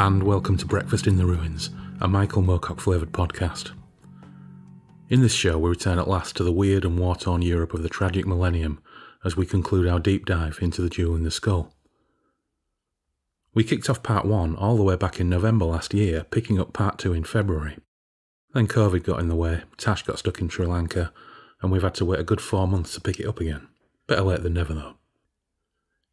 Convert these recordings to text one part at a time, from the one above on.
And welcome to Breakfast in the Ruins, a Michael Moorcock flavoured podcast. In this show, we return at last to the weird and war torn Europe of the tragic millennium as we conclude our deep dive into the Jewel in the Skull. We kicked off part one all the way back in November last year, picking up part two in February. Then Covid got in the way, Tash got stuck in Sri Lanka, and we've had to wait a good four months to pick it up again. Better late than never, though.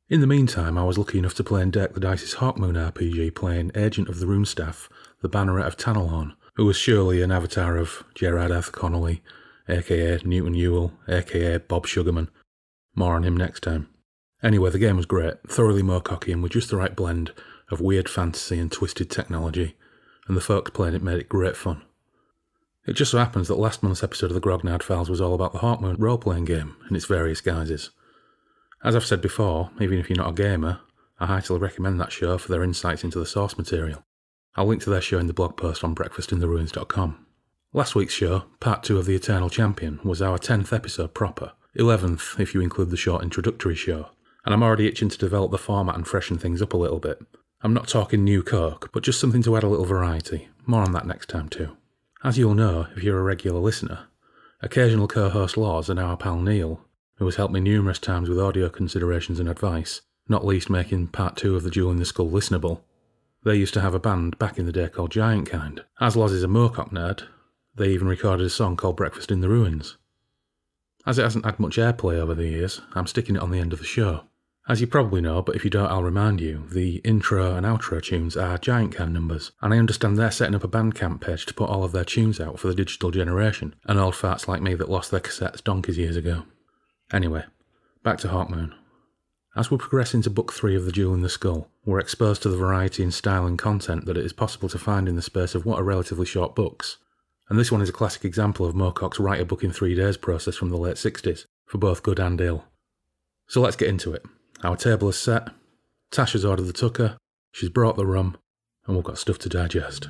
In the meantime, I was lucky enough to play in deck the Dice's Hawkmoon RPG playing Agent of the Runestaff, the Banneret of Tanelorn, who was surely an avatar of Gerard Arthur Connolly, aka Newton Ewell, aka Bob Sugarman. More on him next time. Anyway, the game was great, thoroughly Moorcocky and with just the right blend of weird fantasy and twisted technology, and the folks playing it made it great fun. It just so happens that last month's episode of the Grognard Files was all about the Hawkmoon role playing game in its various guises. As I've said before, even if you're not a gamer, I heartily recommend that show for their insights into the source material. I'll link to their show in the blog post on breakfastintheruins.com. Last week's show, part 2 of The Eternal Champion, was our 10th episode proper, 11th if you include the short introductory show, and I'm already itching to develop the format and freshen things up a little bit. I'm not talking new coke, but just something to add a little variety. More on that next time too. As you'll know if you're a regular listener, occasional co-host Loz and our pal Neil who has helped me numerous times with audio considerations and advice, not least making part two of the Jewel in the Skull listenable. They used to have a band back in the day called Giantkind. As Loz is a Moorcock nerd, they even recorded a song called Breakfast in the Ruins. As it hasn't had much airplay over the years, I'm sticking it on the end of the show. As you probably know, but if you don't, I'll remind you, the intro and outro tunes are Giantkind numbers, and I understand they're setting up a Bandcamp page to put all of their tunes out for the digital generation, and old farts like me that lost their cassettes donkeys years ago. Anyway, back to Hawkmoon. As we progress into Book 3 of The Jewel in the Skull, we're exposed to the variety in style and content that it is possible to find in the space of what are relatively short books. And this one is a classic example of Moorcock's write a book in three days process from the late 60s, for both good and ill. So let's get into it. Our table is set, Tasha's ordered the tucker, she's brought the rum, and we've got stuff to digest.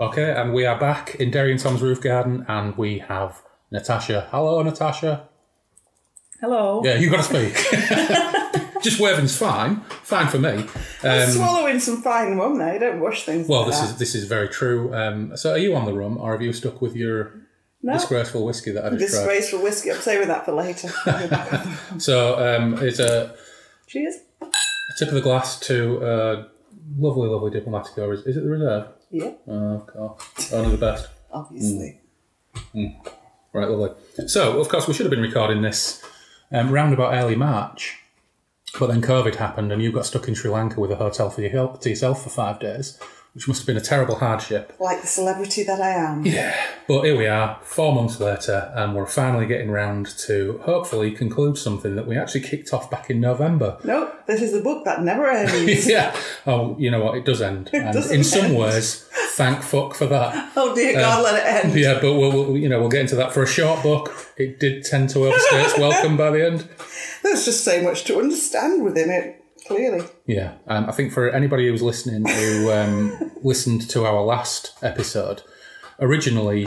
Okay, and we are back in Derry and Toms roof garden, and we have Natasha. Hello, Natasha. Hello. Yeah, you got to speak. Just waving's fine, fine for me. Um, swallowing some fine rum there. You don't wash things well, like this that. is this is very true. Um, so, are you on the rum, or have you stuck with your no, disgraceful whiskey that I just tried? disgraceful whiskey. I'm saving that for later. I'll be back on that. So, um, it's a, Cheers. a tip of the glass to uh, lovely, lovely diplomatic. Or is, it the reserve? Yeah, Oh, God. only the best. obviously. Right, lovely. So, of course, we should have been recording this um, round about early March, but then COVID happened and you got stuck in Sri Lanka with a hotel for, your, to yourself for five days, which must have been a terrible hardship. Like the celebrity that I am. Yeah, but here we are, four months later, and we're finally getting round to hopefully conclude something that we actually kicked off back in November. Nope, this is the book that never ends. yeah. Oh, you know what? It does end, and does in some end. ways, thank fuck for that. oh dear God, uh, let it end. Yeah, but we'll, we'll you know we'll get into that for a short book. It did tend to overstay its welcome by the end. There's just so much to understand within it. Clearly, Yeah, um, I think for anybody who's listening who um, listened to our last episode, originally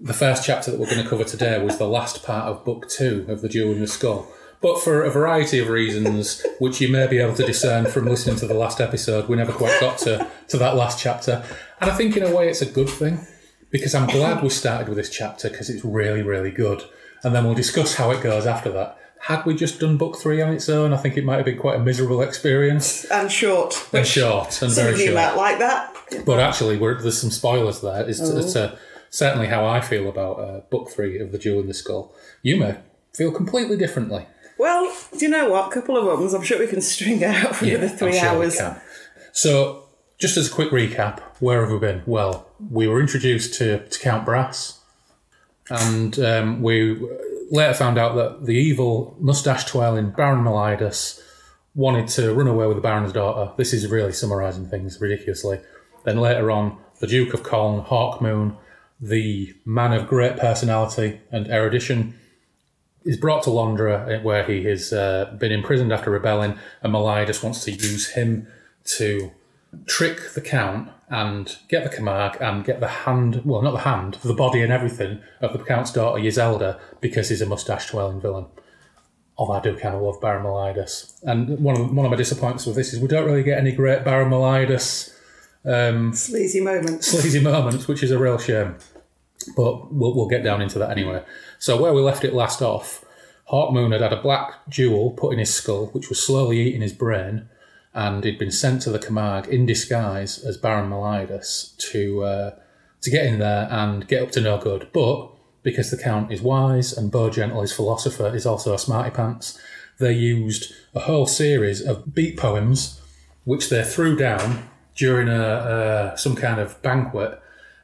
the first chapter that we're going to cover today was the last part of book two of The Jewel in the Skull. But for a variety of reasons, which you may be able to discern from listening to the last episode, we never quite got to, to that last chapter. And I think in a way it's a good thing because I'm glad we started with this chapter because it's really, really good. And then we'll discuss how it goes after that. Had we just done book three on its own, I think it might have been quite a miserable experience. and short. And short and Some very of you short. might like that. But actually, we're, there's some spoilers there. It's, Oh. it's uh, certainly how I feel about uh, book three of The Jewel in the Skull. You may feel completely differently. Well, do you know what? A couple of rums. I'm sure we can string out for the I'm three sure we hours. can. So, just as a quick recap, where have we been? Well, we were introduced to, to Count Brass, and um, we later found out that the evil mustache twirling Baron Meliadus wanted to run away with the Baron's daughter. This is really summarising things ridiculously. Then later on, the Duke of Colne, Hawkmoon, the man of great personality and erudition, is brought to Londra, where he has uh, been imprisoned after rebelling, and Meliadus wants to use him to trick the Count and get the Camargue and get the hand, well, not the hand, the body and everything of the Count's daughter Yselda because he's a mustache twirling villain. Although I do kind of love Baron Meliadus. And one of, one of my disappointments with this is we don't really get any great Baron Meliadus um, Sleazy moments. sleazy moments, which is a real shame. But we'll, we'll get down into that anyway. So where we left it last off, Hawkmoon had had a black jewel put in his skull, which was slowly eating his brain, and he'd been sent to the Camargue in disguise as Baron Meliadus to uh, to get in there and get up to no good. But because the Count is wise and Bowgentle, his philosopher, is also a smarty pants, they used a whole series of beat poems, which they threw down during a, uh, some kind of banquet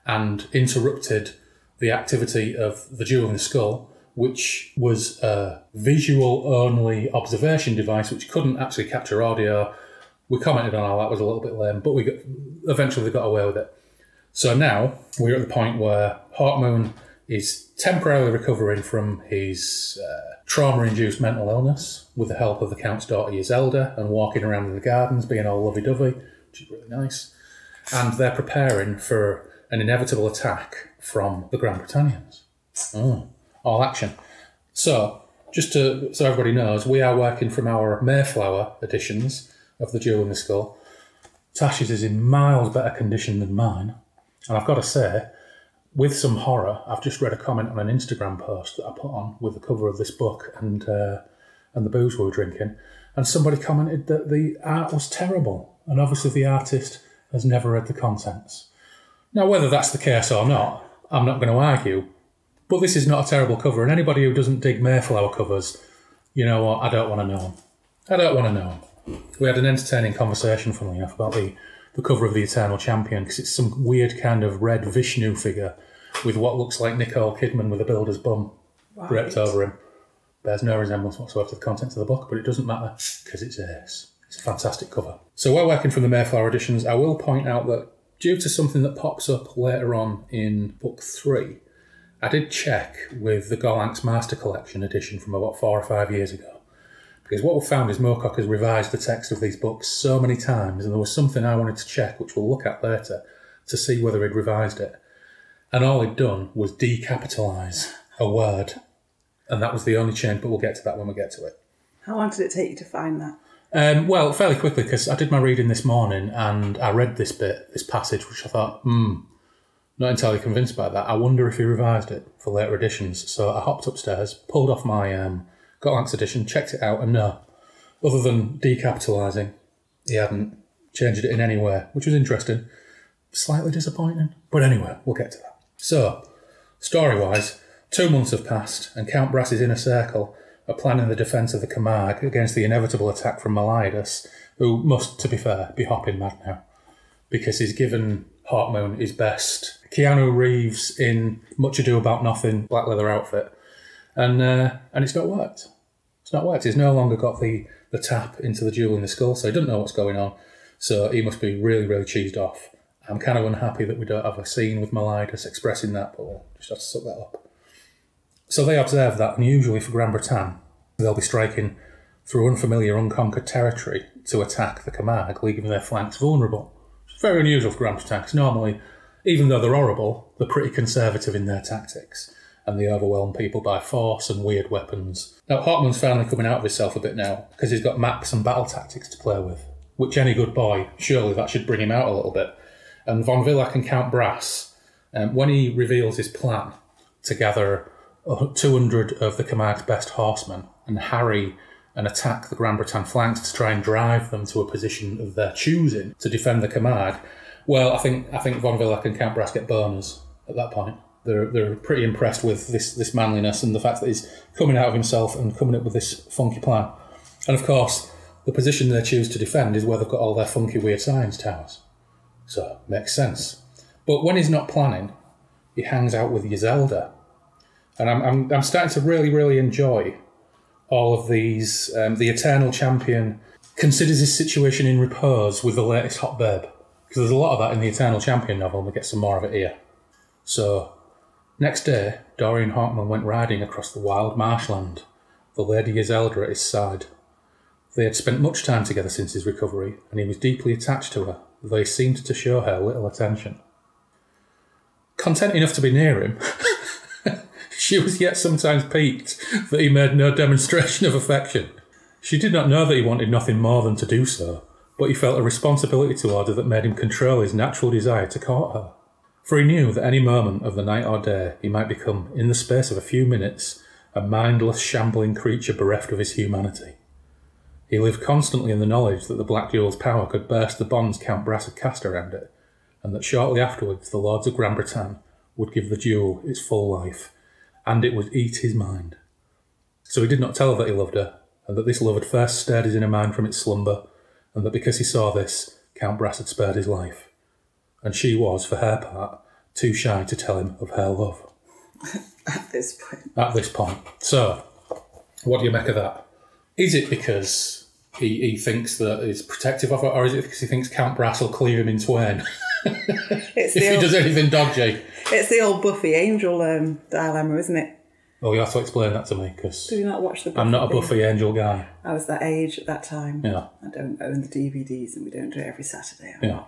and interrupted the activity of the Jewel in the Skull, which was a visual only observation device which couldn't actually capture audio. We commented on how that was a little bit lame, but we got, eventually got away with it. So now we're at the point where Hawkmoon is temporarily recovering from his uh, trauma induced mental illness with the help of the Count's daughter Yselda and walking around in the gardens being all lovey dovey, which is really nice. And they're preparing for an inevitable attack from the Granbretanians. Oh, all action. So, just to so everybody knows, we are working from our Mayflower editions of the Jewel in the Skull. Tasha's is in miles better condition than mine, and I've got to say, with some horror, I've just read a comment on an Instagram post that I put on with the cover of this book and uh, and the booze we were drinking, and somebody commented that the art was terrible, and obviously the artist has never read the contents. Now, whether that's the case or not, I'm not going to argue. But this is not a terrible cover, and anybody who doesn't dig Mayflower covers, you know what? I don't want to know them. I don't want to know them. We had an entertaining conversation, funnily enough, about the, the cover of the Eternal Champion because it's some weird kind of red Vishnu figure with what looks like Nicole Kidman with a builder's bum draped over him. Bears no resemblance whatsoever to the contents of the book, but it doesn't matter because it's Ace. It's a fantastic cover. So we're working from the Mayflower editions. I will point out that due to something that pops up later on in book three, I did check with the Gollancz Master Collection edition from about four or five years ago. Because what we found is Moorcock has revised the text of these books so many times, and there was something I wanted to check, which we'll look at later, to see whether he'd revised it. And all he'd done was decapitalise a word. And that was the only change, but we'll get to that when we get to it. How long did it take you to find that? Um, well, fairly quickly, because I did my reading this morning and I read this bit, this passage, which I thought, hmm, not entirely convinced by that. I wonder if he revised it for later editions. So I hopped upstairs, pulled off my um, Gollancz edition, checked it out, and no, other than decapitalising, he hadn't changed it in any way, which was interesting. Slightly disappointing, but anyway, we'll get to that. So, story wise, two months have passed, and Count Brass's inner circle are planning the defence of the Camargue against the inevitable attack from Meliadus, who must, to be fair, be hopping mad now, because he's given Hawkmoon his best. Keanu Reeves in Much Ado About Nothing black leather outfit, and uh, and it's not worked. It's not worked. He's no longer got the the tap into the jewel in the skull, so he doesn't know what's going on. So he must be really, really cheesed off. I'm kind of unhappy that we don't have a scene with Meliadus expressing that, but we'll just have to suck that up. So they observe that unusually for Granbretan, they'll be striking through unfamiliar, unconquered territory to attack the Camargue, leaving their flanks vulnerable. It's very unusual for Granbretan, normally, even though they're horrible, they're pretty conservative in their tactics, and they overwhelm people by force and weird weapons. Now, Hawkmoon's finally coming out of himself a bit now, because he's got maps and battle tactics to play with, which any good boy, surely that should bring him out a little bit. And Von Villach and Count Brass, um, when he reveals his plan to gather uh, 200 of the Camargue's best horsemen and harry and attack the Granbretan flanks to try and drive them to a position of their choosing to defend the Camargue, well, I think I think Von Villach and Count Brass get boners at that point. They're, they're pretty impressed with this, this manliness and the fact that he's coming out of himself and coming up with this funky plan. And of course, the position they choose to defend is where they've got all their funky, weird science towers. So, makes sense. But when he's not planning, he hangs out with Yselda. And I'm, I'm, I'm starting to really, really enjoy all of these. Um, the Eternal Champion considers his situation in repose with the latest hot babe. Because there's a lot of that in the Eternal Champion novel, and we get some more of it here. So, next day, Dorian Hawkmoon went riding across the wild marshland, the Lady Yselda at his side. They had spent much time together since his recovery, and he was deeply attached to her, though he seemed to show her little attention. Content enough to be near him, she was yet sometimes piqued that he made no demonstration of affection. She did not know that he wanted nothing more than to do so, but he felt a responsibility toward her that made him control his natural desire to court her. For he knew that any moment of the night or day he might become, in the space of a few minutes, a mindless, shambling creature bereft of his humanity. He lived constantly in the knowledge that the Black Jewel's power could burst the bonds Count Brass had cast around it, and that shortly afterwards the Lords of Granbretan would give the jewel its full life, and it would eat his mind. So he did not tell her that he loved her, and that this love had first stirred his inner mind from its slumber, and that because he saw this, Count Brass had spared his life. And she was, for her part, too shy to tell him of her love. At this point. At this point. So, what do you make of that? Is it because he, he thinks that he's protective of her, or is it because he thinks Count Brass will clear him in twain It's if he old, does anything dodgy? it's the old Buffy Angel um, dilemma, isn't it? Oh, you have to explain that to me because Do you not watch the Buffy I'm not a thing? Buffy Angel guy. I was that age at that time. Yeah, I don't own the DVDs and we don't do it every Saturday. yeah,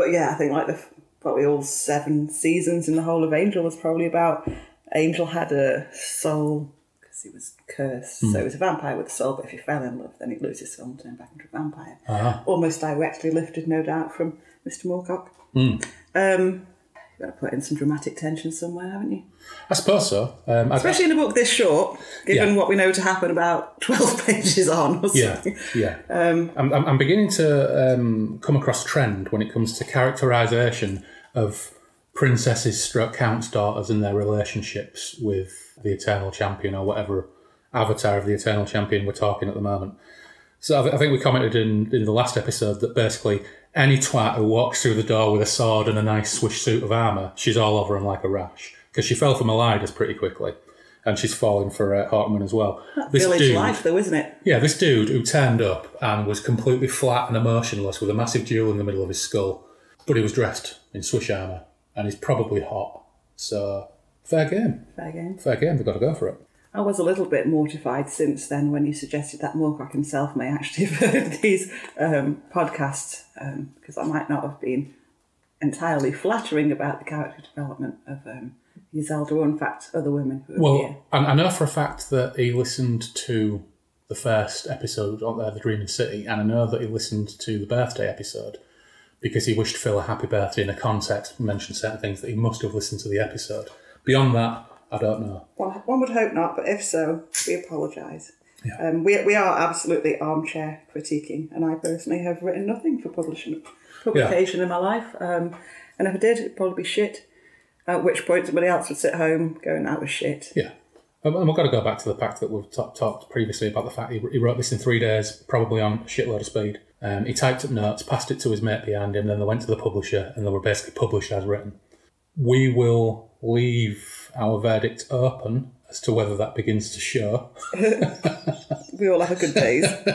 But yeah, I think like the probably all seven seasons in the whole of Angel was probably about Angel had a soul because he was cursed. Hmm. So he was a vampire with a soul, but if he fell in love, then he'd lose his soul and turn back into a vampire. Ah. Almost directly lifted, no doubt, from Mr. Moorcock. Hmm. Um, you've got to put in some dramatic tension somewhere, haven't you? I suppose so. Um, Especially in a book this short, given Yeah. what we know to happen about 12 pages on. Or yeah, yeah. I'm, I'm, I'm beginning to um, come across trend when it comes to characterization of princesses, stroke counts, daughters, and their relationships with the Eternal Champion or whatever avatar of the Eternal Champion we're talking at the moment. So I, th- I think we commented in, in the last episode that basically any twat who walks through the door with a sword and a nice swish suit of armour, she's all over him like a rash. Because she fell for Meliadus pretty quickly. And she's falling for uh, Hawkmoon as well. This Village dude- life, though, isn't it? yeah, this dude who turned up and was completely flat and emotionless with a massive jewel in the middle of his skull, but he was dressed in swish armour and he's probably hot. So, fair game. Fair game. Fair game, they've got to go for it. I was a little bit mortified since then when you suggested that Moorcock himself may actually have heard these um, podcasts because I might not have been entirely flattering about the character development of um, or, in fact, other women who Well, I know for a fact that he listened to the first episode of uh, The Dreaming City, and I know that he listened to the birthday episode because he wished Phil a happy birthday in a context, mentioned certain things that he must have listened to the episode. Beyond that, I don't know. One, one would hope not, but if so, we apologise. Yeah. Um, we, we are absolutely armchair critiquing, and I personally have written nothing for publishing, publication in my life. Um, and if I did, it'd probably be shit. At which point, somebody else would sit home going, that was shit. Yeah. Um, And we've got to go back to the fact that we've ta- talked previously about the fact he, he wrote this in three days, probably on a shitload of speed. Um, he typed up notes, passed it to his mate behind him, then they went to the publisher and they were basically published as written. We will leave our verdict open as to whether that begins to show. We all have a good days.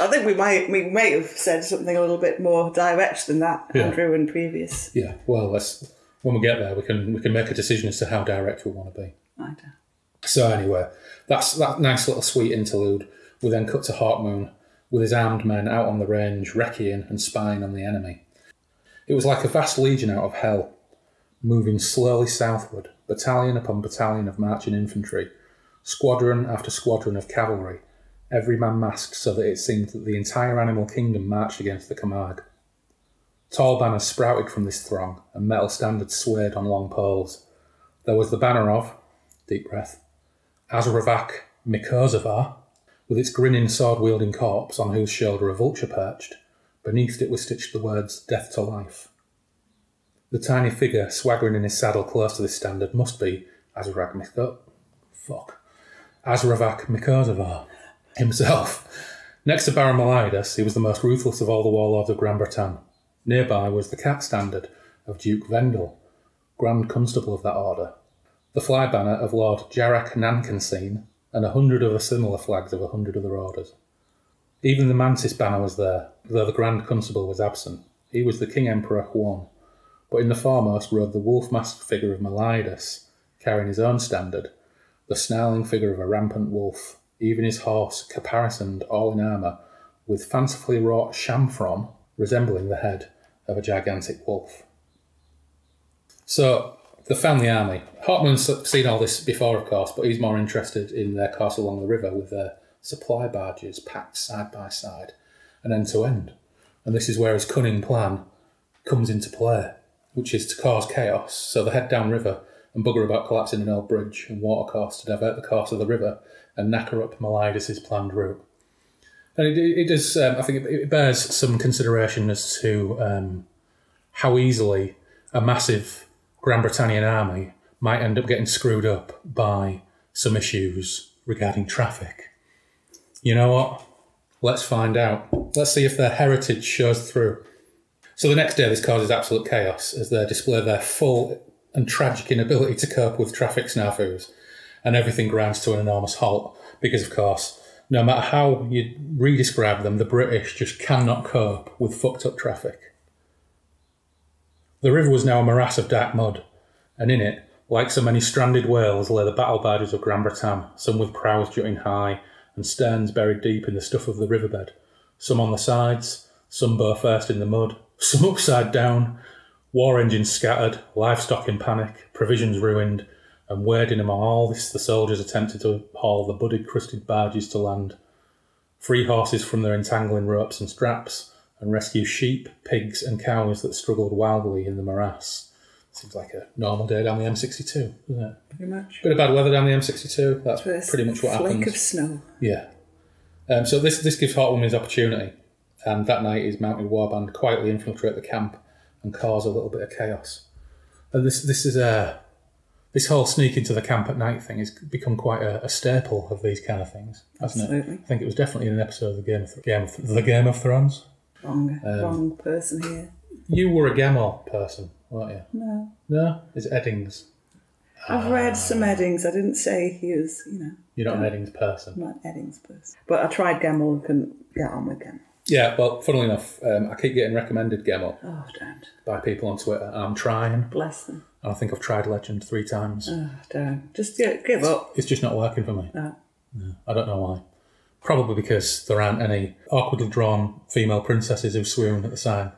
I think we might we may have said something a little bit more direct than that, Yeah. Andrew, in previous. Yeah, well, let's, when we get there, we can we can make a decision as to how direct we want to be. Right. So anyway, that's that nice little sweet interlude. We then cut to Hawkmoon with his armed men out on the range, wrecking and spying on the enemy. It was like a vast legion out of hell, moving slowly southward, battalion upon battalion of marching infantry, squadron after squadron of cavalry, every man masked so that it seemed that the entire animal kingdom marched against the Camargue. Tall banners sprouted from this throng, and metal standards swayed on long poles. There was the banner of, deep breath, Asrovak Mikosevaar, with its grinning sword-wielding corpse on whose shoulder a vulture perched. Beneath it were stitched the words "Death to Life." The tiny figure swaggering in his saddle close to this standard must be Asrovak Miko... Fuck. Asrovak Mikosevaar himself. Next to Baron Meliadus, he was the most ruthless of all the warlords of Granbretan. Nearby was the cat standard of Duke Vendel, Grand Constable of that order, the fly banner of Lord Jarrak Nankenseen, and a hundred other similar flags of a hundred other orders. Even the Mantis banner was there, though the Grand Constable was absent. He was the King Emperor Huon, but in the foremost rode the wolf-masked figure of Meliadus, carrying his own standard, the snarling figure of a rampant wolf, even his horse caparisoned all in armour, with fancifully wrought chamfron resembling the head of a gigantic wolf. So the army. Hawkmoon's seen all this before, of course, but he's more interested in their course along the river with their supply barges packed side by side and end to end. And this is where his cunning plan comes into play, which is to cause chaos. So they head downriver and bugger about collapsing an old bridge and watercourse to divert the course of the river and knacker up Meliadus' planned route. And it, it does, um, I think, it, it, bears some consideration as to um, how easily a massive Grand Britannian army might end up getting screwed up by some issues regarding traffic. You know what? Let's find out. Let's see if their heritage shows through. So the next day, this causes absolute chaos as they display their full and tragic inability to cope with traffic snafus, and everything grinds to an enormous halt because, of course, no matter how you re-describe them, the British just cannot cope with fucked up traffic. The river was now a morass of dark mud, and in it, like so many stranded whales, lay the battle barges of Granbretan, some with prows jutting high and sterns buried deep in the stuff of the riverbed, some on the sides, some bow first in the mud, some upside down, war engines scattered, livestock in panic, provisions ruined, and wading among all this the soldiers attempted to haul the budded crusted barges to land, free horses from their entangling ropes and straps, and rescue sheep, pigs, and cows that struggled wildly in the morass. Seems like a normal day down the M62, doesn't it? Pretty much. Bit of bad weather down the M62. That's First pretty much what flake happens. of snow. Yeah. Um, so this this gives Hot his opportunity, and that night his mounted warband quietly infiltrate the camp and cause a little bit of chaos. And this this is a this whole sneak into the camp at night thing has become quite a, a staple of these kind of things, hasn't Absolutely. it? I think it was definitely in an episode of the Game of, Game of the Game of Thrones. Wrong, Um, wrong person here. You were a Gemmell person, weren't you? No. No, it's Eddings. I've read some Eddings. I didn't say he was, you know, You're not an Eddings person. I'm not an Eddings person. But I tried Gemmell and couldn't get on with Gemmell. Yeah, well, funnily enough, um, I keep getting recommended Gemmell Oh, don't. by people on Twitter, and I'm trying. Bless them. And I think I've tried Legend three times. Oh, don't. Just yeah, give up. It's just not working for me. No. I don't know why. Probably because there aren't any awkwardly drawn female princesses who swoon at the sign.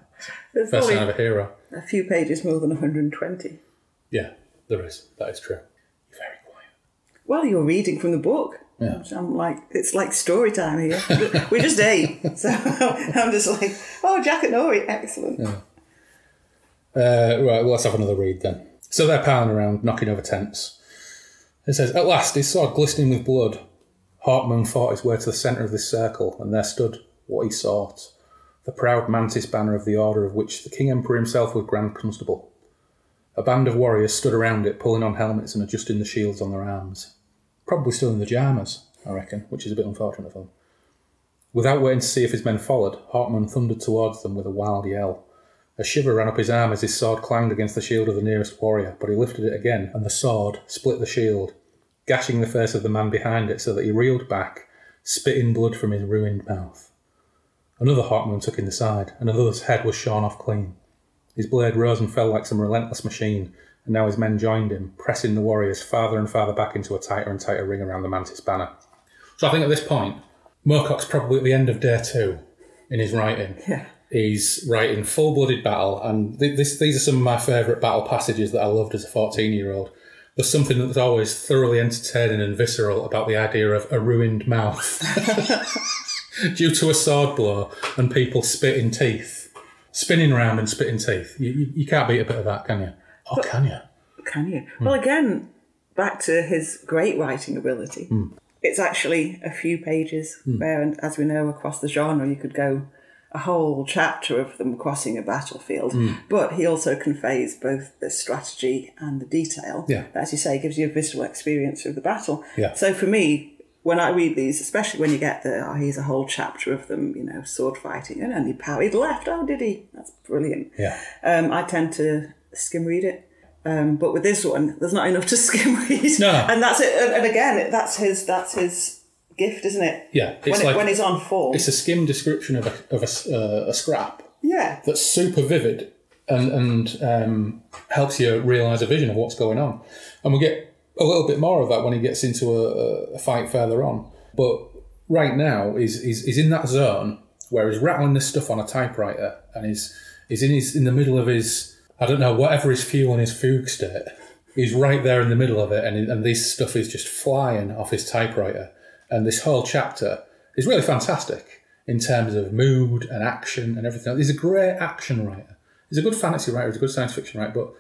There's First sign of a hero. a few pages more than 120. Yeah, there is. That is true. You're very quiet. Well, you're reading from the book. Yeah. I'm like, it's like story time here. we just ate. So I'm just like, oh, Jackanory, excellent. Uh, right, well, let's have another read then. So they're piling around, knocking over tents. It says, At last, his sword glistening with blood, Hawkmoon fought his way to the centre of this circle, and there stood what he sought the proud mantis banner of the order of which the King Emperor himself was Grand Constable. A band of warriors stood around it, pulling on helmets and adjusting the shields on their arms. Probably still in the jammers, I reckon, which is a bit unfortunate for them. Without waiting to see if his men followed, Hawkmoon thundered towards them with a wild yell. A shiver ran up his arm as his sword clanged against the shield of the nearest warrior, but he lifted it again, and the sword split the shield, gashing the face of the man behind it so that he reeled back, spitting blood from his ruined mouth. Another Hawkmoon took in the side, and another's head was shorn off clean. His blade rose and fell like some relentless machine, and now his men joined him, pressing the warriors farther and farther back into a tighter and tighter ring around the mantis banner. So I think at this point, Moorcock's probably at the end of day two in his writing. Yeah. He's writing full-blooded battle, and th- this, these are some of my favourite battle passages that I loved as a fourteen-year-old. There's something that's always thoroughly entertaining and visceral about the idea of a ruined mouth due to a sword blow and people spitting teeth, spinning around and spitting teeth. You, you, you can't beat a bit of that, can you? Oh, or can you? Can you? Hmm. Well, again, back to his great writing ability. Hmm. It's actually a few pages hmm. where, and as we know, across the genre, you could go a whole chapter of them crossing a battlefield. But he also conveys both the strategy and the detail. Yeah. As you say, gives you a visceral experience of the battle. Yeah. So for me, when I read these, especially when you get the, oh, here's a whole chapter of them, you know, sword fighting, and only powered left. Oh, did he? That's brilliant. Yeah. Um, I tend to skim read it. Um, but with this one, there's not enough to skim read. No. And that's it. And, and again, that's his that's his gift, isn't it? Yeah, it's When, it, like- when he's on form. It's a skim description of a, of a, uh, a scrap Yeah. that's super vivid and, and um, helps you realise a vision of what's going on. And we get a little bit more of that when he gets into a, a fight further on. But right now, he's, he's, he's in that zone where he's rattling this stuff on a typewriter and he's he's in his in the middle of his I don't know whatever his fuel in his fugue state. He's right there in the middle of it, and and this stuff is just flying off his typewriter. And this whole chapter is really fantastic in terms of mood and action and everything. He's a great action writer. He's a good fantasy writer. He's a good science fiction writer, but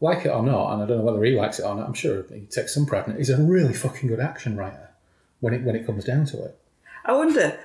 like it or not, and I don't know whether he likes it or not. I'm sure he takes some pride in it. He's a really fucking good action writer when it when it comes down to it. I wonder.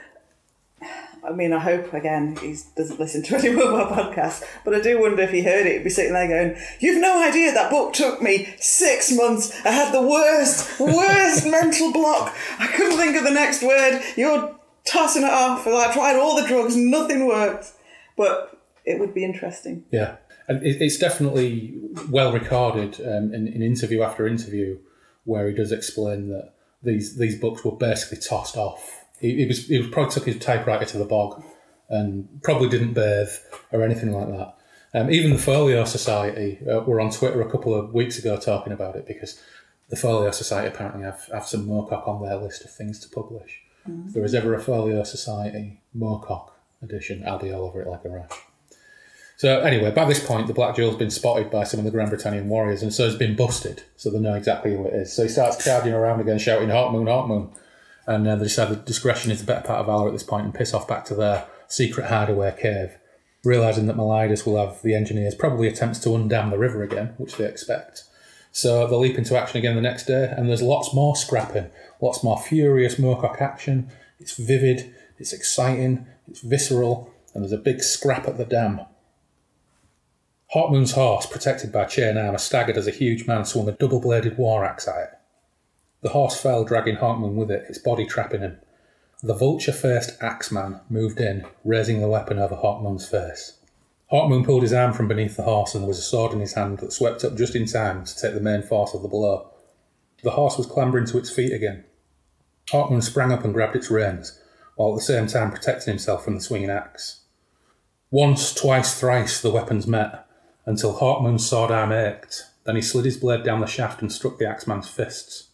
I mean, I hope again he doesn't listen to any more of our podcasts, but I do wonder if he heard it, he'd be sitting there going, "You've no idea that book took me six months. I had the worst, worst mental block. I couldn't think of the next word. You're tossing it off. I tried all the drugs, nothing worked. But it would be interesting. Yeah, and it's definitely well recorded um, in, in interview after interview where he does explain that these these books were basically tossed off he, he was he probably took his typewriter to the bog and probably didn't bathe or anything like that. Um, even the Folio Society uh, were on Twitter a couple of weeks ago talking about it because the Folio Society apparently have, have some Moorcock on their list of things to publish. Mm. If there is ever a Folio Society Moorcock edition, I'll be all over it like a rash. So anyway, by this point, the Black Jewel's been spotted by some of the Grand Britannian warriors, and so has been busted, so they know exactly who it is. So he starts charging around again, shouting "Hawkmoon, Hawk Moon!" And uh, they decide that discretion is the better part of valor at this point and piss off back to their secret hideaway cave, realizing that Meliadus will have the engineers probably attempts to undam the river again, which they expect. So they leap into action again the next day, and there's lots more scrapping, lots more furious Moorcock action. It's vivid, it's exciting, it's visceral, and there's a big scrap at the dam. Hawkmoon's horse, protected by chain armour, staggered as a huge man swung a double bladed war axe at it. The horse fell, dragging Hawkmoon with it, its body trapping him. The vulture faced axeman moved in, raising the weapon over Hawkmoon's face. Hawkmoon pulled his arm from beneath the horse, and there was a sword in his hand that swept up just in time to take the main force of the blow. The horse was clambering to its feet again. Hawkmoon sprang up and grabbed its reins, while at the same time protecting himself from the swinging axe. Once, twice, thrice the weapons met, until Hawkmoon's sword arm ached. Then he slid his blade down the shaft and struck the axeman's fists.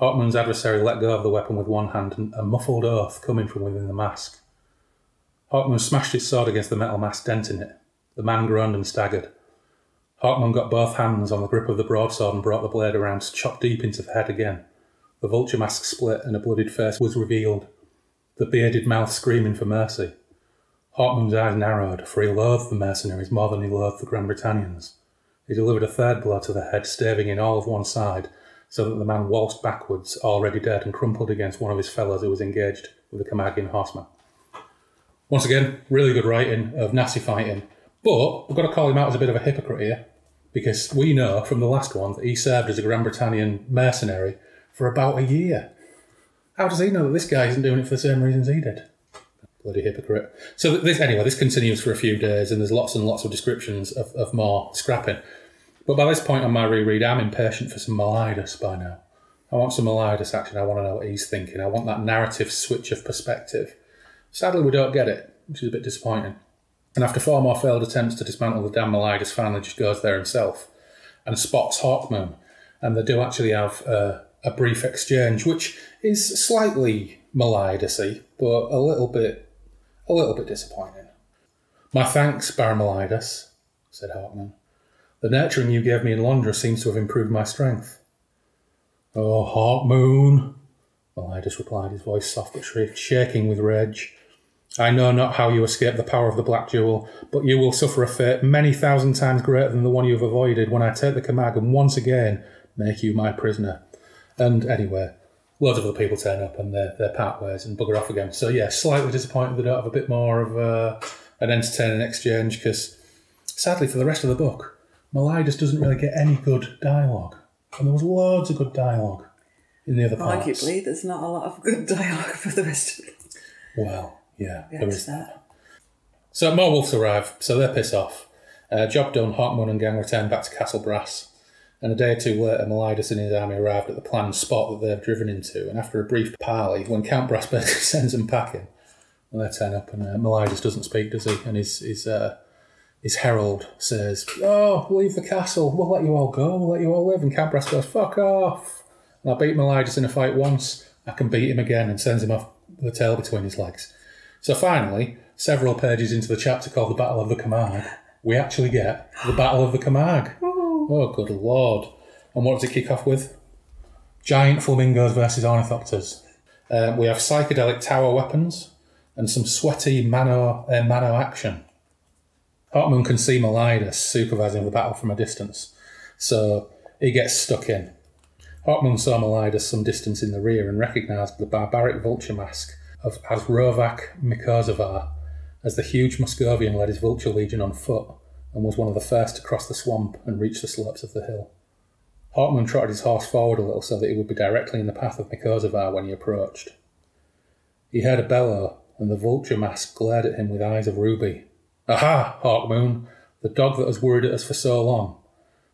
Hawkmoon's adversary let go of the weapon with one hand, and a muffled oath coming from within the mask. Hawkmoon smashed his sword against the metal mask, denting it. The man groaned and staggered. Hawkmoon got both hands on the grip of the broadsword and brought the blade around to chop deep into the head again. The vulture mask split and a bloodied face was revealed, the bearded mouth screaming for mercy. Hawkmoon's eyes narrowed, for he loathed the mercenaries more than he loathed the Granbretanians. He delivered a third blow to the head, staving in all of one side, so that the man waltzed backwards, already dead, and crumpled against one of his fellows who was engaged with a Camarguian horseman. Once again, really good writing of nasty fighting, but we've got to call him out as a bit of a hypocrite here, because we know from the last one that he served as a Grand Britannian mercenary for about a year. How does he know that this guy isn't doing it for the same reasons he did? Bloody hypocrite. So this anyway, this continues for a few days, and there's lots and lots of descriptions of, of more scrapping. But by this point on my reread, I'm impatient for some Meliadus by now. I want some Meliadus action. I want to know what he's thinking. I want that narrative switch of perspective. Sadly, we don't get it, which is a bit disappointing. And after four more failed attempts to dismantle the damn Meliadus, finally just goes there himself and spots Hawkmoon. And they do actually have uh, a brief exchange, which is slightly Meliadusy, but a little bit, a little bit disappointing. My thanks, Baron Meliadus, said Hawkmoon. The nurturing you gave me in Londra seems to have improved my strength. Oh, Hawkmoon, Meliadus replied, his voice soft but shaking with rage. I know not how you escaped the power of the Black Jewel, but you will suffer a fate many thousand times greater than the one you have avoided when I take the Camargue and once again make you my prisoner. And anyway, loads of other people turn up and they're, they're part ways and bugger off again. So yeah, slightly disappointed they don't have a bit more of uh, an entertaining exchange because sadly for the rest of the book, Meliadus doesn't really get any good dialogue. And there was loads of good dialogue in the other parts. Arguably, there's not a lot of good dialogue for the rest of it. Well, yeah, there is that. So more wolves arrive, so they piss off. Uh, job done, Hawkmoon and gang return back to Castle Brass. And a day or two later, Meliadus and his army arrived at the planned spot that they've driven into. And after a brief parley, when Count Brass sends them packing, well, they turn up and uh, Meliadus doesn't speak, does he? And his, his uh, his herald says, Oh, leave the castle. We'll let you all go. We'll let you all live. And Count Brass goes, Fuck off. And I beat Meliadus in a fight once. I can beat him again and sends him off with a tail between his legs. So finally, several pages into the chapter called The Battle of the Camargue, we actually get the Battle of the Camargue. Oh, good lord. And what does it kick off with? Giant flamingos versus ornithopters. Uh, we have psychedelic tower weapons and some sweaty mano, uh, mano action. Hawkmoon can see Meliadus supervising the battle from a distance, so he gets stuck in. Hawkmoon saw Meliadus some distance in the rear and recognised the barbaric vulture mask of Asrovak Mikosevaar as the huge Muscovian led his vulture legion on foot and was one of the first to cross the swamp and reach the slopes of the hill. Hawkmoon trotted his horse forward a little so that he would be directly in the path of Mikozavar when he approached. He heard a bellow, and the vulture mask glared at him with eyes of ruby. Aha, Hawkmoon, the dog that has worried at us for so long.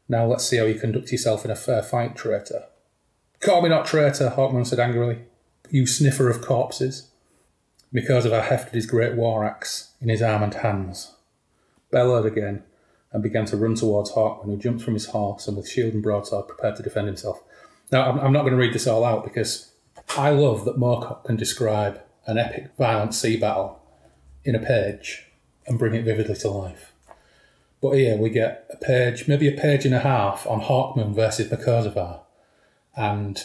Now let's see how you conduct yourself in a fair fight, traitor. Call me not traitor, Hawkmoon said angrily. You sniffer of corpses. Mikosevaar hefted his great war axe in his arm and hands, bellowed again, and began to run towards Hawkmoon, who jumped from his horse and with shield and broadsword prepared to defend himself. Now, I'm, I'm not going to read this all out because I love that Moorcock can describe an epic, violent sea battle in a page and bring it vividly to life. But here we get a page, maybe a page and a half on Hawkmoon versus Mikosevaar, and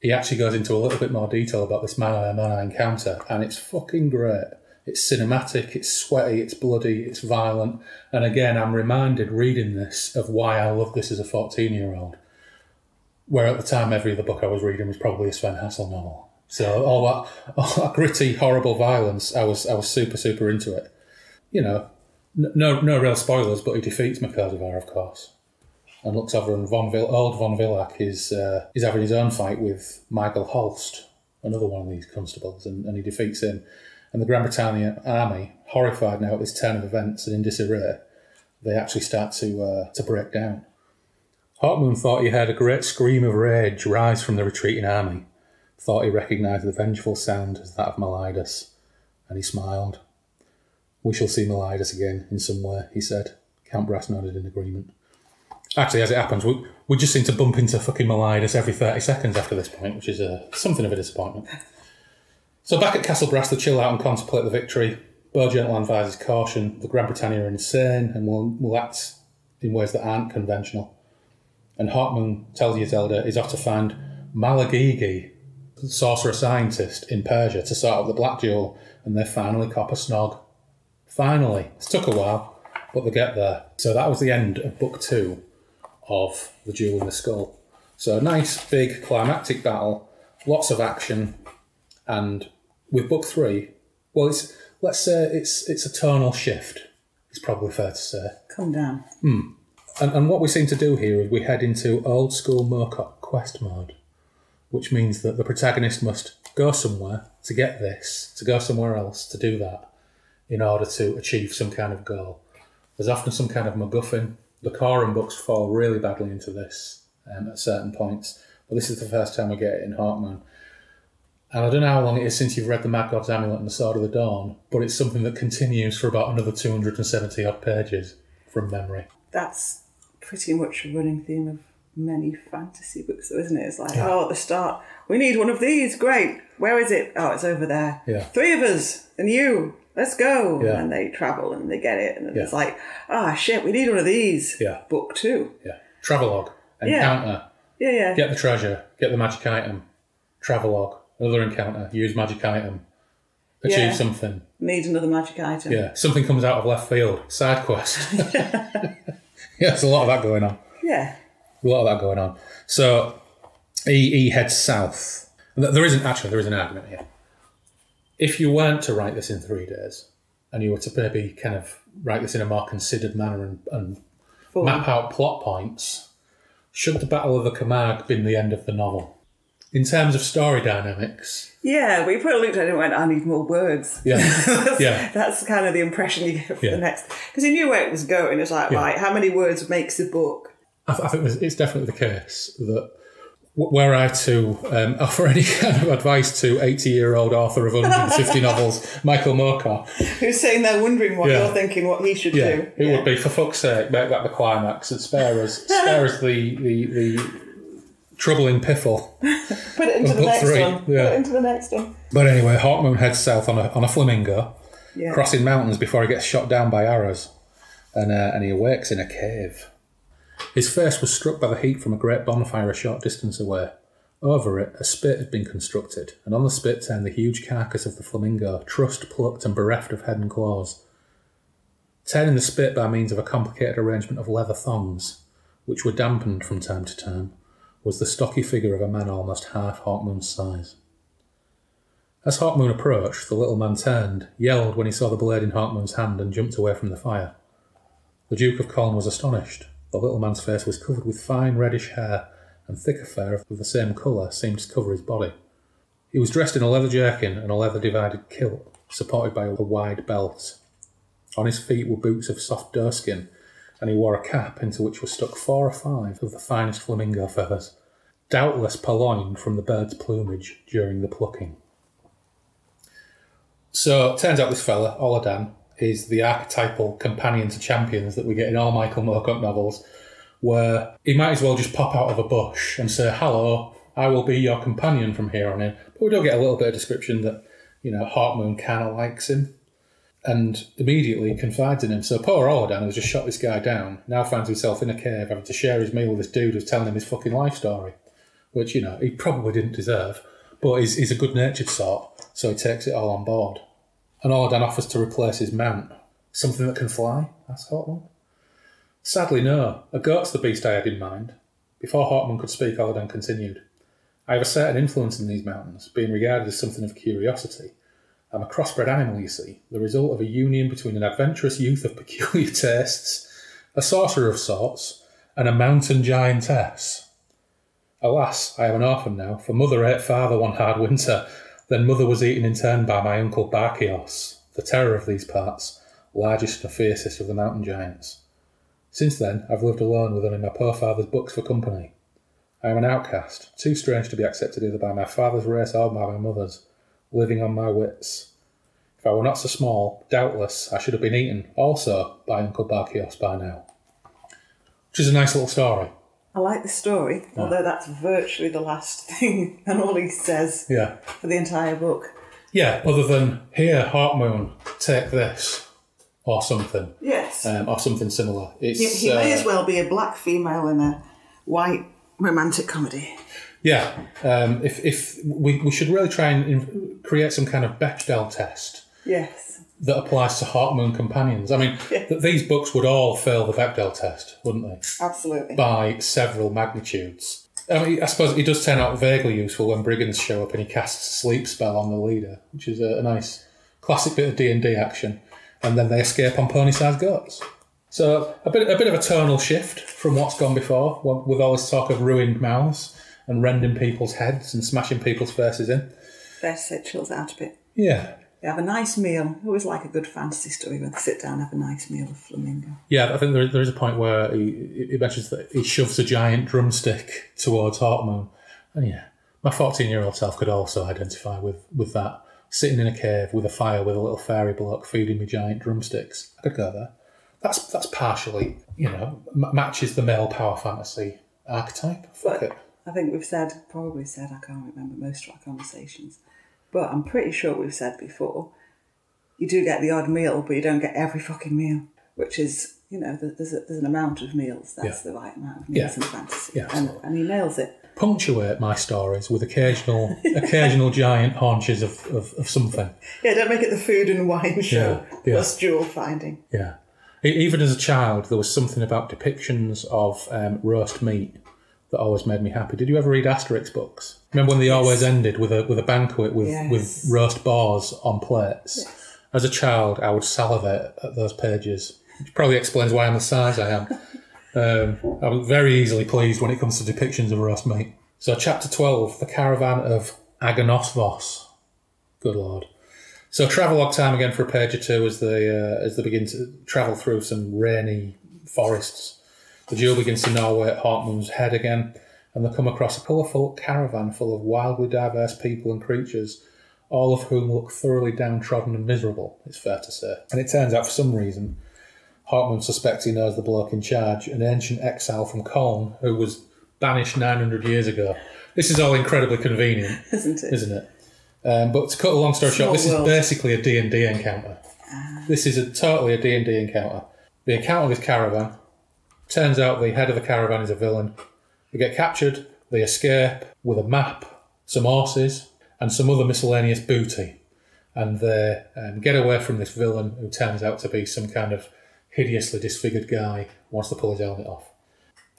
he actually goes into a little bit more detail about this mano a mano encounter, and it's fucking great. It's cinematic, it's sweaty, it's bloody, it's violent. And again, I'm reminded reading this of why I love this as a 14 year old. Where at the time, every other book I was reading was probably a Sven Hassel novel. So all that, all that gritty, horrible violence, I was, I was super, super into it. You know, no, no real spoilers, but he defeats Mikosevaar, of course, and looks over. And Von Vil- old Von Villach is uh, is having his own fight with Mygel Holst, another one of these constables, and, and he defeats him. And the Grand Britannia army, horrified now at this turn of events and in disarray, they actually start to uh, to break down. Hawkmoon thought he heard a great scream of rage rise from the retreating army. Thought he recognised the vengeful sound as that of Meliadus, and he smiled. We shall see Meliadus again in some way, he said. Count Brass nodded in agreement. Actually, as it happens, we, we just seem to bump into fucking Meliadus every 30 seconds after this point, which is uh, something of a disappointment. So back at Castle Brass, they chill out and contemplate the victory. Bowgentle advises caution. The Grand Britannia are insane and will, will act in ways that aren't conventional. And Hawkmoon tells Yselda he's off to find Malagigi, the sorcerer scientist in Persia, to sort out the Black Jewel, and they finally cop a snog. Finally. It's took a while, but they get there. So that was the end of book two of The Jewel in the Skull. So a nice, big, climactic battle, lots of action, and with book three, well, it's let's say it's it's a tonal shift. It's probably fair to say. Come down. Hmm. And, and what we seem to do here is we head into old school Moorcock quest mode, which means that the protagonist must go somewhere to get this, to go somewhere else to do that, in order to achieve some kind of goal. There's often some kind of MacGuffin. The Corum books fall really badly into this um, at certain points, but this is the first time we get it in Hawkmoon. And I don't know how long it is since you've read The Mad God's Amulet and The Sword of the Dawn, but it's something that continues for about another 270 odd pages from memory. That's pretty much a running theme of many fantasy books, though, isn't it? It's like, oh, at the start, we need one of these. Great. Where is it? Oh, it's over there. Yeah. Three of us and you. Let's go. Yeah. And they travel and they get it. And Yeah. it's like, ah, shit, we need one of these. Yeah. Book two. Yeah. Travelogue, encounter, Yeah, yeah. get the treasure, get the magic item. Travelogue, another encounter, use magic item, achieve Yeah. something. Need another magic item. Yeah, something comes out of left field, side quest. yeah, there's a lot of that going on. Yeah. A lot of that going on. So he, he heads south. There isn't actually there is an argument here. If you weren't to write this in three days, and you were to maybe kind of write this in a more considered manner and, and Four. map out plot points, should the Battle of the Camargue been the end of the novel? In terms of story dynamics, Yeah, we put looked at it and went, I need more words. yeah, that's, yeah. that's kind of the impression you get for Yeah. the next. Because he knew where it was going. It's like, Yeah. right, how many words makes a book? I, I think it's definitely the case that were I to um, offer any kind of advice to 80 year old author of 150 novels, Michael Moorcock, Who's sitting there wondering what Yeah. you're thinking, what he should yeah, do? it would be for fuck's sake, make that the climax and spare us, spare us the, the, the Trouble in Piffle. Put it into the next three, one. yeah. Put it into the next one. But anyway, Hawkmoon heads south on a, on a flamingo, Yeah. crossing mountains before he gets shot down by arrows, and, uh, and he awakes in a cave. His face was struck by the heat from a great bonfire a short distance away. Over it, a spit had been constructed, and on the spit turned the huge carcass of the flamingo, trussed, plucked, and bereft of head and claws. Turning the spit by means of a complicated arrangement of leather thongs, which were dampened from time to time, was the stocky figure of a man almost half Hawkmoon's size. As Hawkmoon approached, the little man turned, yelled when he saw the blade in Hawkmoon's hand, and jumped away from the fire. The Duke of Colne was astonished. The little man's face was covered with fine reddish hair, and thicker fur of the same colour seemed to cover his body. He was dressed in a leather jerkin and a leather divided kilt, supported by a wide belt. On his feet were boots of soft doeskin, and he wore a cap into which were stuck four or five of the finest flamingo feathers, doubtless purloined from the bird's plumage during the plucking. So, turns out this fella, Oladahn, is the archetypal companion to champions that we get in all Michael Moorcock novels, where he might as well just pop out of a bush and say, Hello, I will be your companion from here on in. But we do get a little bit of description that, you know, Hawkmoon kind of likes him and immediately confides in him. So poor Oladahn, who's just shot this guy down, now finds himself in a cave having to share his meal with this dude who's telling him his fucking life story, which, you know, he probably didn't deserve, but he's, he's a good natured sort, so he takes it all on board. And Oladahn offers to replace his mount. Something that can fly? asks Hawkmoon. Sadly, no. A goat's the beast I had in mind. Before Hawkmoon could speak, Oladahn continued. I have a certain influence in these mountains, being regarded as something of curiosity. I'm a crossbred animal, you see, the result of a union between an adventurous youth of peculiar tastes, a sorcerer of sorts, and a mountain giantess. Alas, I am an orphan now, for mother ate father one hard winter, then mother was eaten in turn by my uncle Barkios, the terror of these parts, largest and fiercest of the mountain giants. Since then, I've lived alone with only my poor father's books for company. I am an outcast, too strange to be accepted either by my father's race or by my mother's, living on my wits. If I were not so small, doubtless I should have been eaten also by Uncle Barkios by now. Which is a nice little story. I like the story, although that's virtually the last thing and all he says Yeah. for the entire book. Yeah, other than here, Hawkmoon, take this, or something, Yes. um, or something similar. It's he he may uh, as well be a black female in a white romantic comedy. Yeah, um, if if we, we should really try and create some kind of Bechdel test Yes. That applies to Hawkmoon companions. I mean, Yeah. th- these books would all fail the Bechdel test, wouldn't they? Absolutely. By several magnitudes. I mean, I suppose it does turn out vaguely useful when brigands show up and he casts a sleep spell on the leader, which is a, a nice classic bit of D and D action, and then they escape on pony-sized goats. So a bit a bit of a tonal shift from what's gone before, with all this talk of ruined mouths and rending people's heads and smashing people's faces in. Best it chills out a bit. Yeah, They have a nice meal. I always like a good fantasy story where they sit down and have a nice meal of flamingo. Yeah, I think there, there is a point where he, he mentions that he shoves a giant drumstick towards Hawkmoon. And yeah, my 14 year old self could also identify with, with that. Sitting in a cave with a fire with a little fairy bloke feeding me giant drumsticks. I could go there. That's that's partially, you know, m- matches the male power fantasy archetype. Fuck But it. I think we've said, probably said, I can't remember most of our conversations, but I'm pretty sure we've said before, you do get the odd meal, but you don't get every fucking meal, which is, you know, there's, a, there's an amount of meals. That's the right amount of meals Yeah. in fantasy. Yeah, and, and he nails it. Punctuate my stories with occasional occasional giant haunches of, of, of something. Yeah, don't make it the food and wine show Yeah, yeah. plus jewel finding. Yeah. Even as a child, there was something about depictions of um, roast meat that always made me happy. Did you ever read Asterix books? Remember when they always ended with a with a banquet with, Yes. with roast bars on plates? As a child, I would salivate at those pages. Which probably explains why I'm the size I am. Um, I'm very easily pleased when it comes to depictions of roast meat. So, chapter 12, the caravan of Agonosvos. Good lord. So travelogue time again for a page or two as they uh, as they begin to travel through some rainy forests. The jewel begins to gnaw away at Hawkmoon's head again, and they come across a colourful caravan full of wildly diverse people and creatures, all of whom look thoroughly downtrodden and miserable, it's fair to say. And it turns out, for some reason, Hawkmoon suspects he knows the bloke in charge, an ancient exile from Colne who was banished 900 years ago. This is all incredibly convenient, Isn't it? isn't it? Um, but to cut a long story short, this is basically a D&D encounter. This is a totally a D&D encounter. The encounter with caravan. Turns out the head of the caravan is a villain. They get captured, they escape with a map, some horses, and some other miscellaneous booty. And they um, get away from this villain who turns out to be some kind of hideously disfigured guy who wants to pull his helmet off.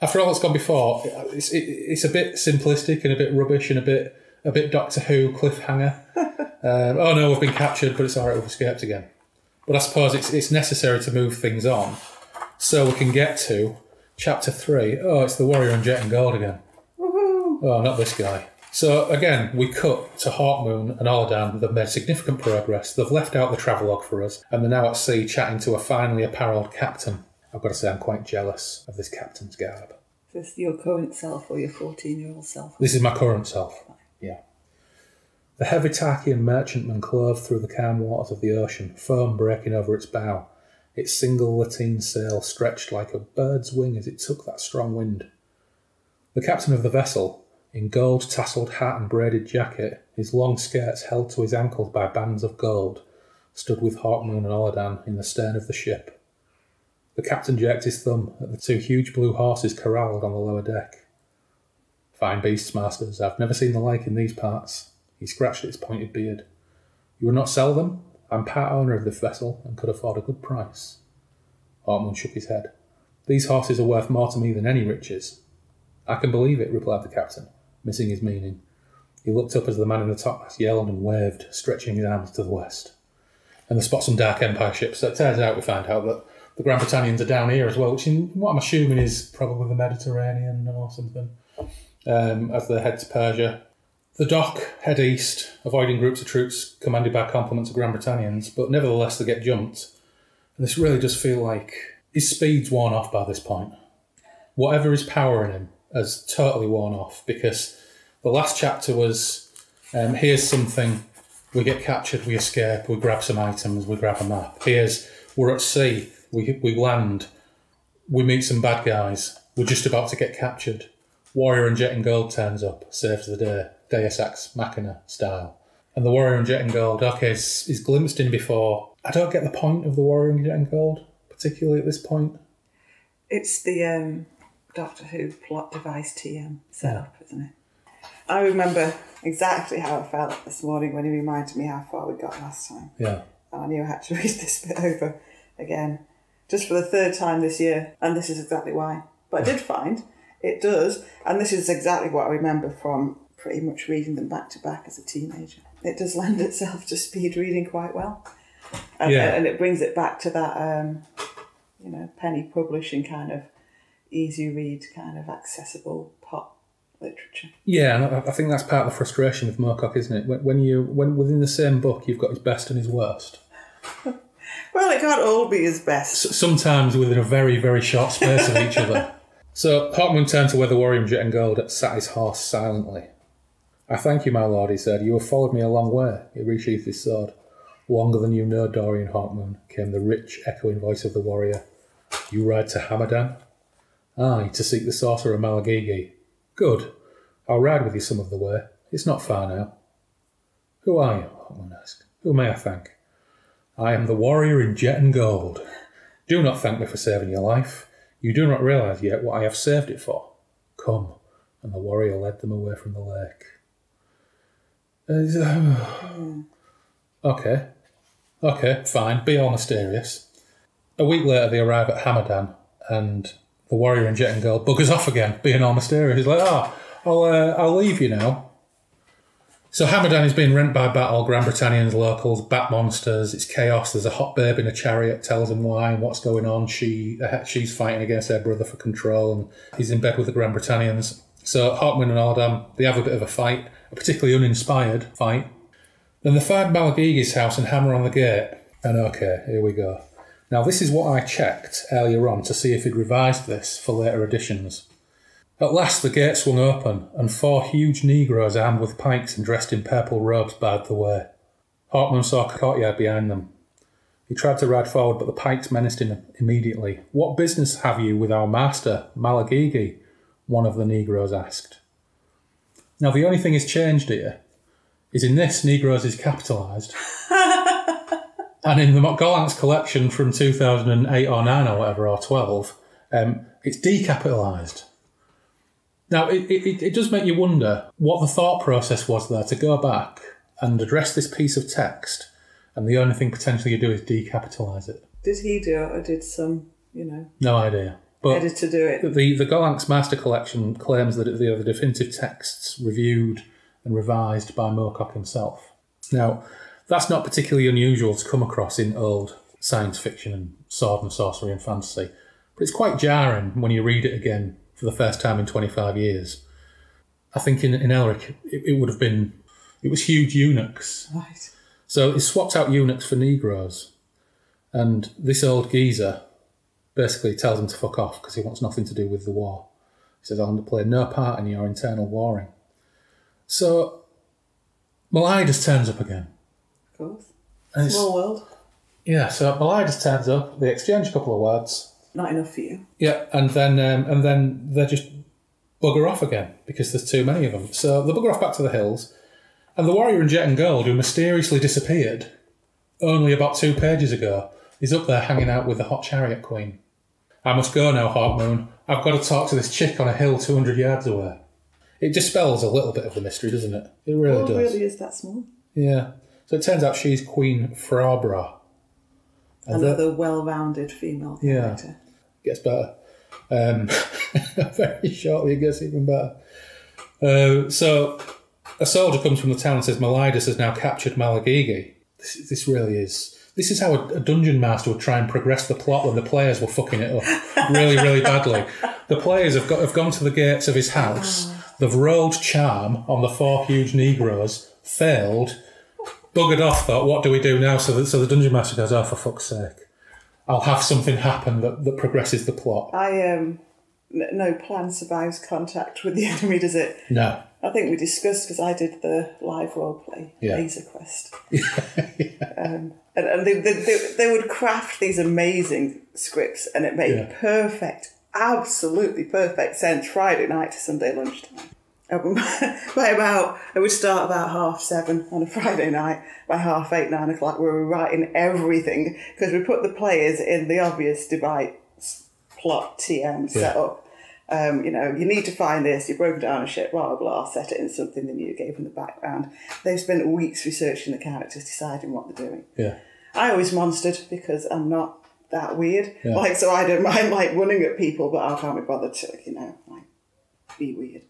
After all that's gone before, it's, it, it's a bit simplistic and a bit rubbish and a bit a bit Doctor Who cliffhanger. um, oh no, we've been captured, but it's all right, we've escaped again. But I suppose it's, it's necessary to move things on so we can get to chapter three. Oh, it's the Warrior and Jet and Gold again. Oh, not this guy. So again, we cut to Hawkmoon and Oladahn. They've made significant progress. They've left out the travelogue for us, and they're now at sea chatting to a finely apparelled captain. I've got to say, I'm quite jealous of this captain's garb. Is this your current self or your 14 year old self? This is my current self. Yeah. The heavy Tarkian merchantman clove through the calm waters of the ocean, foam breaking over its bow, its single lateen sail stretched like a bird's wing as it took that strong wind. The captain of the vessel, in gold tasseled hat and braided jacket, his long skirts held to his ankles by bands of gold, stood with Hawkmoon and Oladahn in the stern of the ship. The captain jerked his thumb at the two huge blue horses corralled on the lower deck. Fine beasts, masters. I've never seen the like in these parts. He scratched at his pointed beard. You would not sell them? I'm part owner of this vessel and could afford a good price. Hawkmoon shook his head. These horses are worth more to me than any riches. I can believe it, replied the captain, missing his meaning. He looked up as the man in the topmast yelled and waved, stretching his arms to the west. And the spots some Dark Empire ships. So it turns out we find out that the Granbretanians are down here as well, which in what I'm assuming is probably the Mediterranean or something, um, as they head to Persia. The dock head east, avoiding groups of troops commanded by complements of Granbretanians, but nevertheless they get jumped. And this really does feel like his speed's worn off by this point. Whatever is powering him has totally worn off because the last chapter was um, here's something, we get captured, we escape, we grab some items, we grab a map. Here's we're at sea, we, we land, we meet some bad guys, we're just about to get captured. Warrior and Jet and Gold turns up, saves the day, Deus Ex Machina style. And the Warrior and Jet and Gold, okay, is, is glimpsed in before. I don't get the point of the Warrior and Jet and Gold, particularly at this point. It's the um, Doctor Who plot device TM setup, isn't it? I remember exactly how I felt this morning when he reminded me how far we got last time. Yeah. And I knew I had to read this bit over again, just for the third time this year, and this is exactly why. But I did find it does, and this is exactly what I remember from pretty much reading them back to back as a teenager. It does lend itself to speed reading quite well, and, Yeah. and it brings it back to that, um, you know, penny publishing kind of easy read, kind of accessible pop literature. Yeah, and I I think that's part of the frustration with Moorcock, isn't it? When- When you when within the same book you've got his best and his worst. Well, it can't all be his best. S- Sometimes within a very very short space of each other. So Hawkmoon turned to where the warrior jet and gold sat his horse silently. I thank you, my lord, he said. You have followed me a long way. He resheathed his sword. Longer than you know, Dorian Hawkmoon, came the rich, echoing voice of the warrior. You ride to Hamadan? Aye, to seek the sorcerer Malagigi. Good. I'll ride with you some of the way. It's not far now. Who are you? Hawkmoon asked. Who may I thank? I am the warrior in jet and gold. Do not thank me for saving your life. You do not realize yet what I have saved it for. Come. And the warrior led them away from the lake. Okay. Okay, fine. Be all mysterious. A week later, they arrive at Hamadan, and the warrior and jet and gold buggers off again, being all mysterious. He's like, "Ah, I'll, uh, I'll leave you now." So Hamadan is being rent by battle, Granbretanians, locals, bat monsters. It's chaos. There's a hot babe in a chariot. Tells him why and what's going on. She uh, she's fighting against her brother for control, and he's in bed with the Granbretanians. So Hawkmoon and Oladahn they have a bit of a fight, a particularly uninspired fight. Then they find Malagigi's house and hammer on the gate. And okay, here we go. Now this is what I checked earlier on to see if he'd revised this for later editions. At last the gate swung open, and four huge negroes armed with pikes and dressed in purple robes barred the way. Hawkmoon saw a courtyard behind them. He tried to ride forward, but the pikes menaced him immediately. What business have you with our master, Malagigi? one of the Negroes asked. Now, the only thing that's changed here is in this, Negroes is capitalised. and in the Gollancz collection from 2008 or 9 or whatever, or 12, um, it's decapitalised. Now, it, it, it does make you wonder what the thought process was there to go back and address this piece of text, and the only thing potentially you do is decapitalise it. Did he do it or did some, you know, No idea. But do it? the, the Gollancz Master Collection claims that they are the definitive texts reviewed and revised by Moorcock himself. Now, that's not particularly unusual to come across in old science fiction and sword and sorcery and fantasy, but it's quite jarring when you read it again for the first time in 25 years. I think in, in Elric, it, it would have been, it was huge eunuchs Right. so he swapped out eunuchs for Negroes. And this old geezer basically tells him to fuck off because he wants nothing to do with the war. He says, I'm to play no part in your internal warring. So Meliadus turns up again. Of course. And Small world. yeah, so Meliadus turns up, they exchange a couple of words. Not enough for you. Yeah, and then um, and then they just bugger off again because there's too many of them. So they bugger off back to the hills, and the warrior in jet and gold, who mysteriously disappeared only about two pages ago, is up there hanging out with the hot chariot queen. I must go now, Hawkmoon. I've got to talk to this chick on a hill 200 yards away. It dispels a little bit of the mystery, doesn't it? It really Oh, does. really is that small? Yeah. So it turns out she's Queen Frawbra. Another well-rounded female Yeah. character. gets better. Um, very shortly, it gets even better. Uh, so, a soldier comes from the town and says Meliadus has now captured Malagigi. This, this really is. This is how a, dungeon master would try and progress the plot when the players were fucking it up really, really badly. The players have got have gone to the gates of his house. They've rolled charm on the four huge Negroes, failed, buggered off. Thought, what do we do now? So, the, so the dungeon master goes, oh, for fuck's sake. I'll have something happen that, that progresses the plot. I um, no plan survives contact with the enemy, does it? No. I think we discussed because I did the live role play Yeah. Laser Quest, um, and, and they, they, they, they would craft these amazing scripts, and it made Yeah. perfect, absolutely perfect sense Friday night to Sunday lunchtime. Um, by about, it would start about half seven on a Friday night. By half eight, nine o'clock, we were writing everything because we put the players in the obvious device plot TM setup. Um, you know, you need to find this, you've broken down a shit, blah, blah, blah, set it in something, then you gave them the background. They've spent weeks researching the characters, deciding what they're doing. Yeah. I always monstered because I'm not that weird. Yeah. Like, so I don't mind, like, running at people, but I can't be bothered to, you know, like, be weird.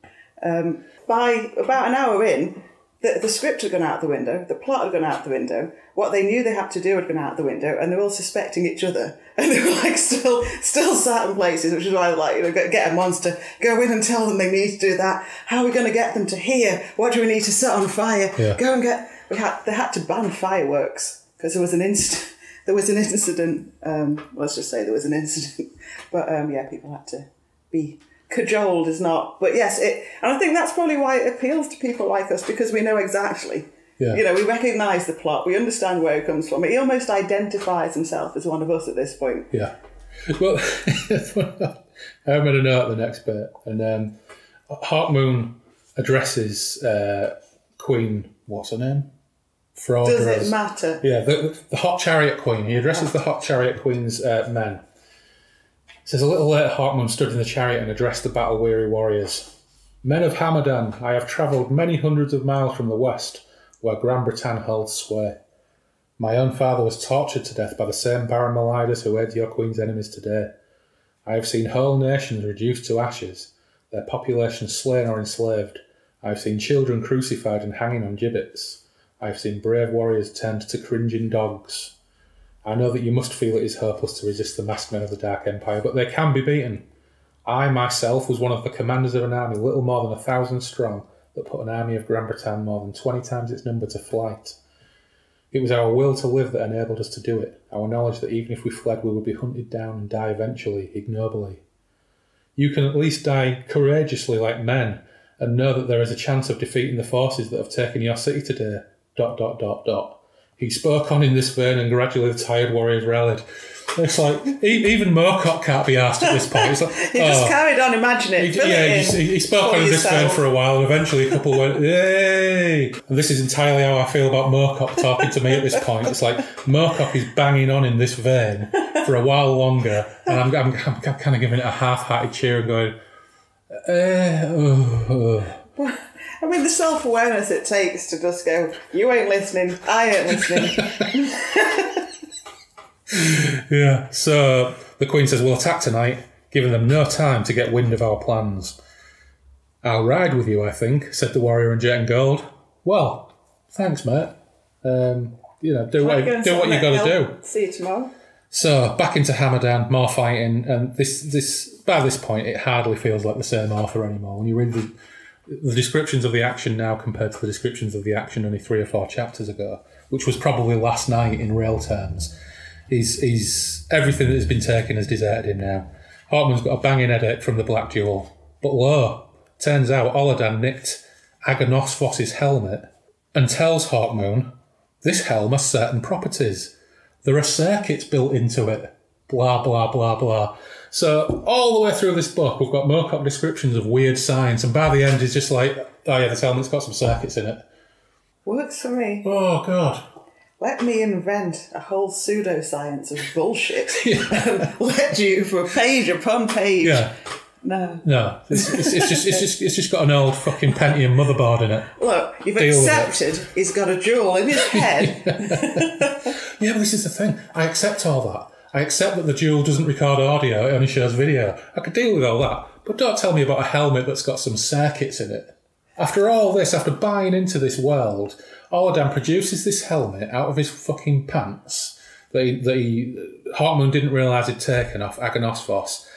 Um, by about an hour in, the, the script had gone out the window, the plot had gone out the window, what they knew they had to do had gone out the window, and they were all suspecting each other. And they were like still still sat in places, which is why I like, you know, get get a monster, go in and tell them they need to do that. How are we going to get them to hear? What do we need to set on fire? Yeah. Go and get. We had they had to ban fireworks because there was an incident. There was an incident. Um, let's just say there was an incident, but um, yeah, people had to be cajoled is not. But yes, it, and I think that's probably why it appeals to people like us because we know exactly. Yeah. You know, we recognise the plot, we understand where it comes from. He almost identifies himself as one of us at this point. Yeah. Well, I'm going to know at the next bit. And um, Hawkmoon addresses uh, Queen, what's her name? Fraud. Does it matter? Yeah, the, the Hot Chariot Queen. He addresses the Hot Chariot Queen's uh, men. Says a little later, Hawkmoon stood in the chariot and addressed the battle weary warriors. Men of Hamadan, I have travelled many hundreds of miles from the west, where Granbretan holds sway. My own father was tortured to death by the same Baron Meliadus who aids your queen's enemies today. I have seen whole nations reduced to ashes, their population slain or enslaved. I have seen children crucified and hanging on gibbets. I have seen brave warriors turned to cringing dogs. I know that you must feel it is hopeless to resist the masked men of the Dark Empire, but they can be beaten. I myself was one of the commanders of an army little more than a thousand strong that put an army of Granbretan more than twenty times its number to flight. It was our will to live that enabled us to do it, our knowledge that even if we fled, we would be hunted down and die eventually, ignobly. You can at least die courageously like men, and know that there is a chance of defeating the forces that have taken your city today. Dot dot dot dot. He spoke on in this vein, and gradually the tired warriors rallied. It's like even Moorcock can't be asked at this point. It's like, he just oh. carried on imagining. He, yeah, he, he spoke on this yourself. for a while, and eventually a couple went, "Yay!" And this is entirely how I feel about Moorcock talking to me at this point. It's like Moorcock is banging on in this vein for a while longer, and I'm, I'm, I'm kind of giving it a half-hearted cheer and going, eh, oh, oh. I mean, the self awareness it takes to just go, you ain't listening, I ain't listening. Yeah. So the Queen says, We'll attack tonight, giving them no time to get wind of our plans. I'll ride with you, I think, said the warrior in jet and gold. Well, thanks, mate. Um, you know, do what, do what you got to do. See you tomorrow. So back into Hamadan, more fighting, and this this by this point it hardly feels like the same author anymore. When you read the the descriptions of the action now compared to the descriptions of the action only three or four chapters ago, which was probably last night in real terms, he's he's everything that has been taken has deserted him now. Hawkmoon's got a banging headache from the Black Jewel, but lo, turns out Oladahn nicked Agonosvos's helmet and tells Hawkmoon this helm has certain properties. There are circuits built into it. Blah, blah, blah, blah. So, all the way through this book, we've got Moorcock descriptions of weird science, and by the end, it's just like, oh yeah, this helmet's got some circuits in it. Works for me. Oh, God. Let me invent a whole pseudoscience of bullshit let you for page upon page. Yeah. No. No, it's, it's, it's just it's just it's just got an old fucking Pentium motherboard in it. Look, you've Deal accepted he's got a jewel in his head. Yeah, but this is the thing. I accept all that. I accept that the Jewel doesn't record audio; it only shows video. I could deal with all that, but don't tell me about a helmet that's got some circuits in it. After all this, after buying into this world, Oladahn produces this helmet out of his fucking pants that he, that he Hawkmoon didn't realise he'd taken off Agonosvos,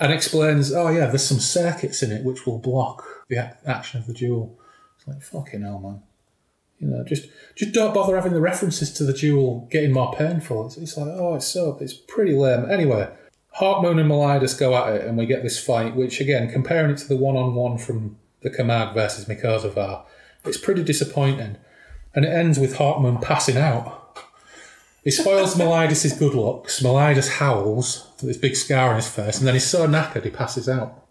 and explains, "Oh yeah, there's some circuits in it which will block the action of the jewel." It's like fucking hell, man. You know, just just don't bother having the references to the jewel getting more painful. It's, it's like, oh, it's so it's pretty lame. Anyway, Hawkmoon and Meliadus go at it, and we get this fight, which again, comparing it to the one-on-one from the Kamarg versus Mikosevaar, it's pretty disappointing. And it ends with Hawkmoon passing out. He spoils Meliadus' good looks. Meliadus howls with this big scar on his face, and then he's so knackered he passes out.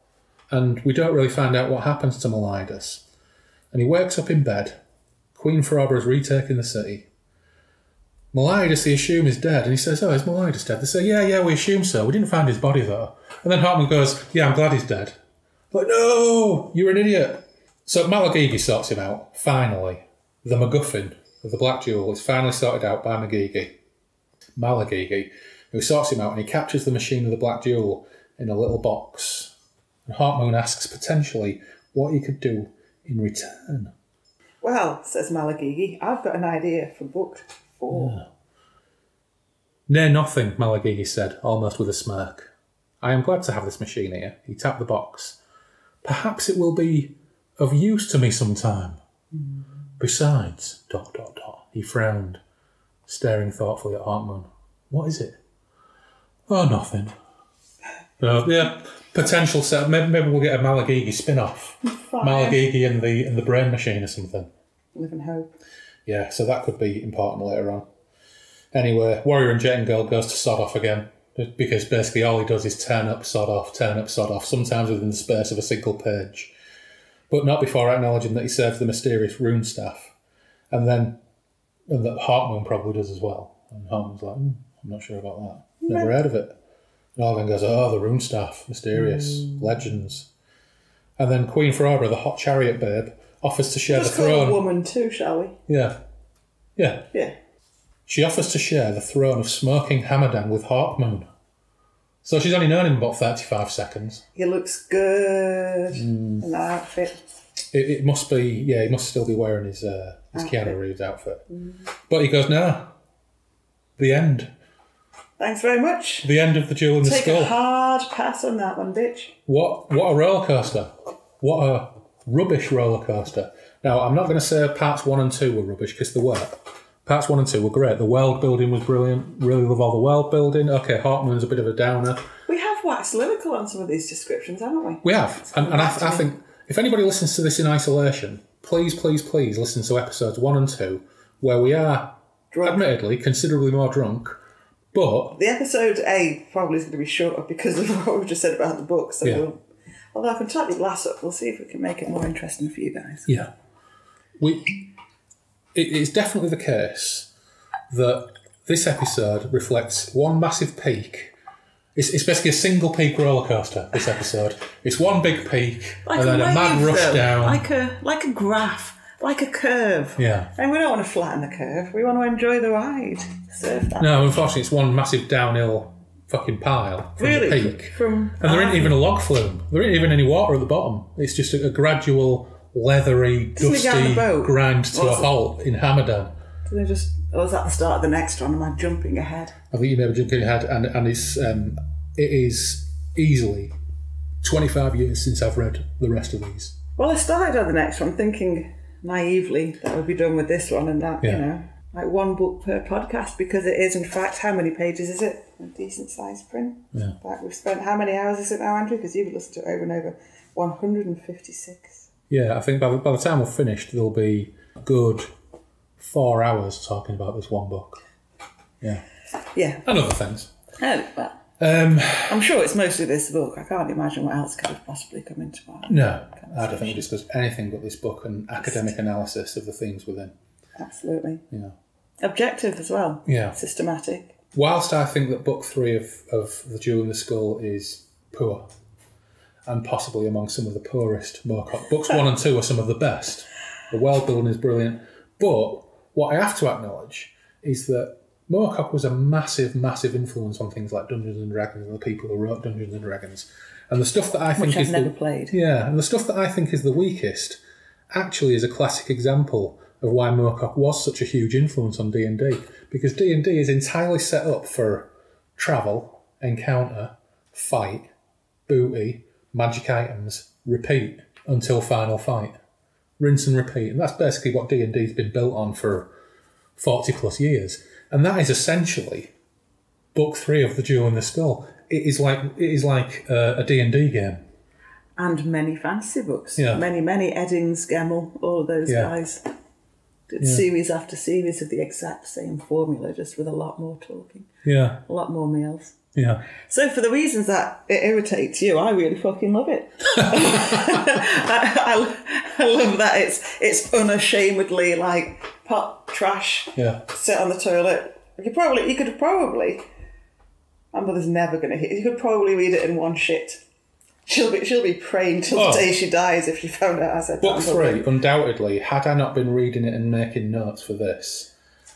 And we don't really find out what happens to Meliadus. And he wakes up in bed. Queen Frawbra has retaken the city. Meliadus, they assume, is dead, and he says, Oh, is Meliadus dead? They say, Yeah, yeah, we assume so. We didn't find his body, though. And then Hawkmoon goes, Yeah, I'm glad he's dead. But no, you're an idiot. So Malagigi sorts him out, finally. The MacGuffin of the Black Jewel is finally sorted out by Magigi. Malagigi, who sorts him out and he captures the machine of the Black Jewel in a little box. And Hawkmoon asks potentially what he could do in return. Well, says Malagigi, I've got an idea for book four. Nay, nothing, Malagigi said, almost with a smirk. I am glad to have this machine here. He tapped the box. Perhaps it will be of use to me sometime. Besides, dot, dot, dot. He frowned, staring thoughtfully at Hawkmoon. What is it? Oh, nothing. Uh, yeah, potential set. Maybe, maybe we'll get a Malagigi spin-off. Malagigi and the and the brain machine or something. Live and hope. Yeah, so that could be important later on. Anyway, Warrior and Jet and Girl goes to sod off again because basically all he does is turn up, sod off, turn up, sod off, sometimes within the space of a single page. But not before acknowledging that he serves the mysterious rune staff. And then, and that Hawkmoon probably does as well. And Hawkmoon's like, "Hmm, I'm not sure about that. Never heard of it. And Alvin goes, Oh, the rune staff, mysterious, legends. And then Queen Frawbra, the hot chariot babe, offers to share Let's the call a throne. woman too, shall we? Yeah. Yeah. Yeah. She offers to share the throne of smoking Hamadan with Hawkmoon. So she's only known him about 35 seconds. He looks good Hmm. in that outfit. It, it must be, yeah, he must still be wearing his, uh, his Outfit. Keanu Reeves outfit. But he goes, no. The end. Thanks very much. The end of the Jewel in the Take skull. a hard pass on that one, bitch. What what a roller coaster! What a rubbish roller coaster. Now I'm not going to say parts one and two were rubbish because they were. Parts one and two were great. The world building was brilliant. Really love all the world building. Okay, Hawkmoon's a bit of a downer. We have waxed lyrical on some of these descriptions, haven't we? We have, and, and I, I think if anybody listens to this in isolation, please, please, please listen to episodes one and two, where we are, Drunk. admittedly, considerably more drunk, But The episode A probably is going to be shorter because of what we've just said about the book. So Yeah. we'll, although I can type your glass up, we'll see if we can make it more interesting for you guys. Yeah. We, it's definitely the case that this episode reflects one massive peak. It's, it's basically a single peak roller coaster. This episode, it's one big peak and then a mad rush though, down. like a like a graph, like a curve. yeah. And we don't want to flatten the curve. We want to enjoy the ride. Surf that. No, unfortunately, it's one massive downhill fucking pile from really, the peak. from And there ain't even a log flume. There ain't even any water at the bottom. It's just a, a gradual, leathery, Doesn't it go on the dusty grind to a What's it? halt in Hamadan. Do they just? Was that the start of the next one? Am I jumping ahead? I think you may be jumping ahead, and and it's um, it is easily twenty five years since I've read the rest of these. Well, I started on the next one thinking naively that would be done with this one, and that you know, like one book per podcast because it is in fact how many pages is it? A decent sized print. Yeah. Like we've spent how many hours is it now, Andrew? Because you've listened to it over and over. One hundred and fifty six. Yeah, I think by the, by the time we're finished, there'll be a good four hours talking about this one book. Yeah, Yeah. and other things. Oh, well, Um, I'm sure it's mostly this book. I can't imagine what else could have possibly come into our no, I don't think we discussed anything but this book and academic analysis of the themes within. Absolutely. Yeah. Objective as well. Yeah. Systematic. Whilst I think that book three of, of The Jewel in the Skull is poor, and possibly among some of the poorest Moorcock, books one and two are some of the best. The world building is brilliant. But what I have to acknowledge is that Moorcock was a massive, massive influence on things like Dungeons and Dragons and the people who wrote Dungeons and Dragons. And the stuff that I think Which I've is never the, played. yeah, and the stuff that I think is the weakest actually is a classic example of why Moorcock was such a huge influence on D&D because D&D is entirely set up for travel, encounter, fight, booty, magic items, repeat until final fight. Rinse and repeat. And that's basically what D&D's been built on for 40 plus years. And that is essentially book 3 of The Jewel in the Skull. It is like it is like uh, a D&D game. And many fantasy books. Yeah. Many, many Eddings, Gemmell, all of those Yeah. guys. Did series after series of the exact same formula, just with a lot more talking, Yeah. a lot more meals. Yeah. So, for the reasons that it irritates you, I really fucking love it. I, I, I love that it's it's unashamedly like pot trash, Yeah. sit on the toilet. You could probably, you could probably. My mother's never going to hear. You could probably read it in one shit. She'll be she'll be praying till Oh. the day she dies if she found out I said Book that. three, undoubtedly, had I not been reading it and making notes for this,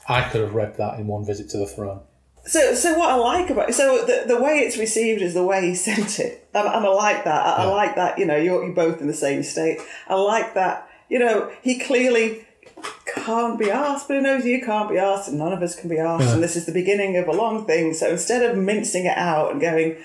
I could have read that in one visit to the throne. So, so what I like about it, so the, the way it's received is the way he sent it, and, and I like that. I, I like that. You know, you're, you're both in the same state. I like that. You know, he clearly can't be asked, but he knows you can't be asked, and none of us can be asked. Yeah. And this is the beginning of a long thing. So instead of mincing it out and going,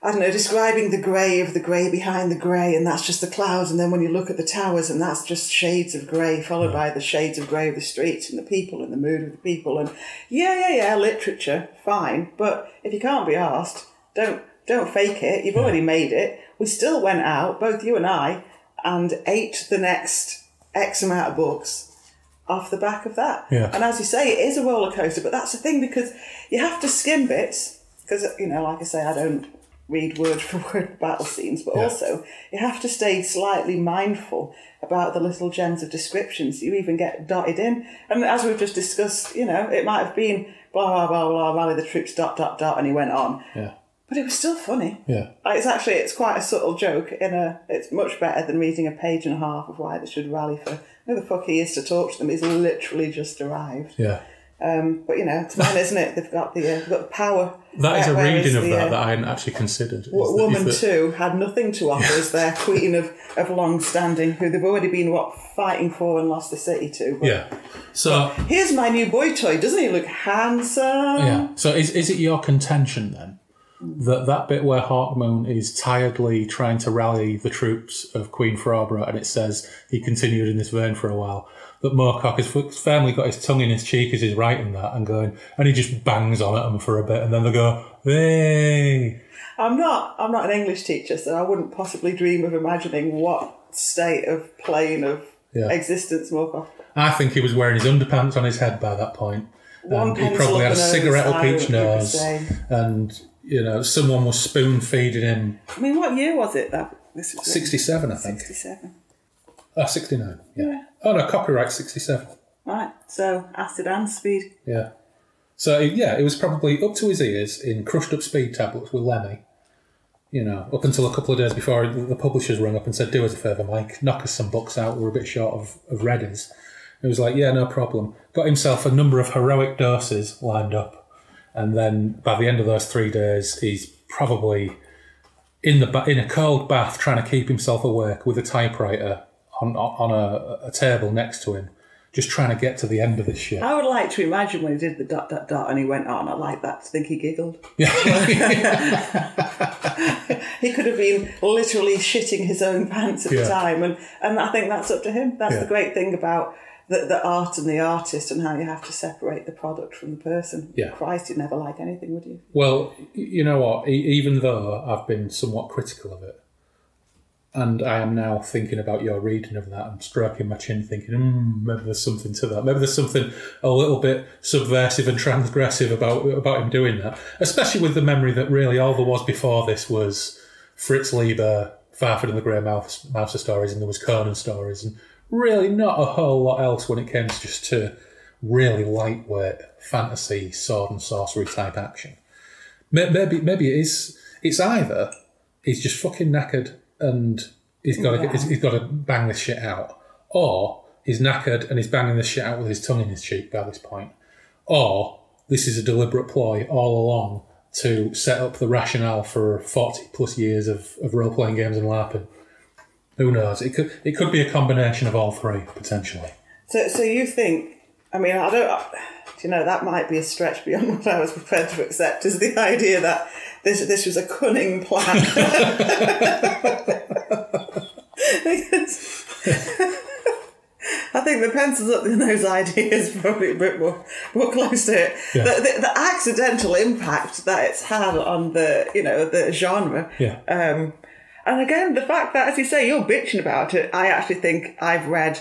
I don't know, describing the grey of the grey behind the grey, and that's just the clouds. And then when you look at the towers, and that's just shades of grey, followed by the shades of grey of the streets and the people and the mood of the people. And yeah, yeah, yeah, literature, fine. But if you can't be asked, don't don't fake it. You've already made it. We still went out, both you and I, and ate the next X amount of books off the back of that. Yeah. And as you say, it is a roller coaster, but that's the thing because you have to skim bits because you know, like I say, I don't read word for word battle scenes, but Yeah. also you have to stay slightly mindful about the little gems of descriptions you even get dotted in. And as we've just discussed, you know, it might have been blah blah blah blah rally the troops dot dot dot, and he went on, Yeah. but it was still funny. Yeah. It's actually it's quite a subtle joke. In a, it's much better than reading a page and a half of why they should rally for who the fuck he is to talk to them. He's literally just arrived. Yeah. Um, but you know, it's mine, isn't it? They've got the uh, they've got the power. That is a Where- reading of the, that uh, that I hadn't actually considered. is w- woman that- too had nothing to offer as their queen of, of long standing, who they've already been what fighting for and lost the city to. But Yeah. So Here's my new boy toy. Doesn't he look handsome? yeah. So is is it your contention then that that bit where Hawkmoon is tiredly trying to rally the troops of Queen Frawbra and it says he continued in this vein for a while. That Moorcock has f- firmly got his tongue in his cheek as he's writing that and going, and he just bangs on at them for a bit, and then they go, "Hey, I'm not. I'm not an English teacher, so I wouldn't possibly dream of imagining what state of plane of Yeah. existence Moorcock. I think he was wearing his underpants on his head by that point. One and he probably had a cigarette up each nose, and you know someone was spoon feeding him. I mean, what year was it that this was? Sixty-seven, I think. Sixty-seven. Oh, 69. Yeah. Yeah. Oh no, copyright sixty-seven. Right. So acid and speed. Yeah. So yeah, it was probably up to his ears in crushed up speed tablets with Lemmy. You know, up until a couple of days before the publishers rang up and said, "Do us a favour, Mike, knock us some books out. We're a bit short of, of readies." It was like, "Yeah, no problem." Got himself a number of heroic doses lined up, and then by the end of those three days, he's probably in the ba- in a cold bath trying to keep himself awake with a typewriter on on a, a table next to him, just trying to get to the end of this shit. I would like to imagine when he did the dot dot dot and he went on. I like that I think he giggled. Yeah. he could have been literally shitting his own pants at Yeah. the time, and and I think that's up to him. That's Yeah. the great thing about the, the art and the artist, and how you have to separate the product from the person. Yeah. Christ, you'd never like anything, would you? Well, you know what? E- Even though I've been somewhat critical of it, and I am now thinking about your reading of that and stroking my chin, thinking, mm, maybe there's something to that. Maybe there's something a little bit subversive and transgressive about about him doing that. Especially with the memory that really all there was before this was Fritz Leiber, Fafhrd and the Grey Mouse, Mouser stories, and there was Conan stories, and really not a whole lot else when it came to just to really lightweight fantasy sword and sorcery type action. Maybe maybe it is. It's either he's just fucking knackered and he's got to he's got to bang this shit out, or he's knackered and he's banging this shit out with his tongue in his cheek by this point, or this is a deliberate ploy all along to set up the rationale for forty plus years of, of role playing games and LARPing. Who knows? It could it could be a combination of all three potentially. So, so you think? I mean, I don't. You know, that might be a stretch beyond what I was prepared to accept. Is the idea that this this was a cunning plan? I think the pencils up in those ideas probably a bit more more close to it. Yeah. The, the, the accidental impact that it's had on the you know the genre. Yeah. Um, and again, the fact that, as you say, you're bitching about it, I actually think I've read,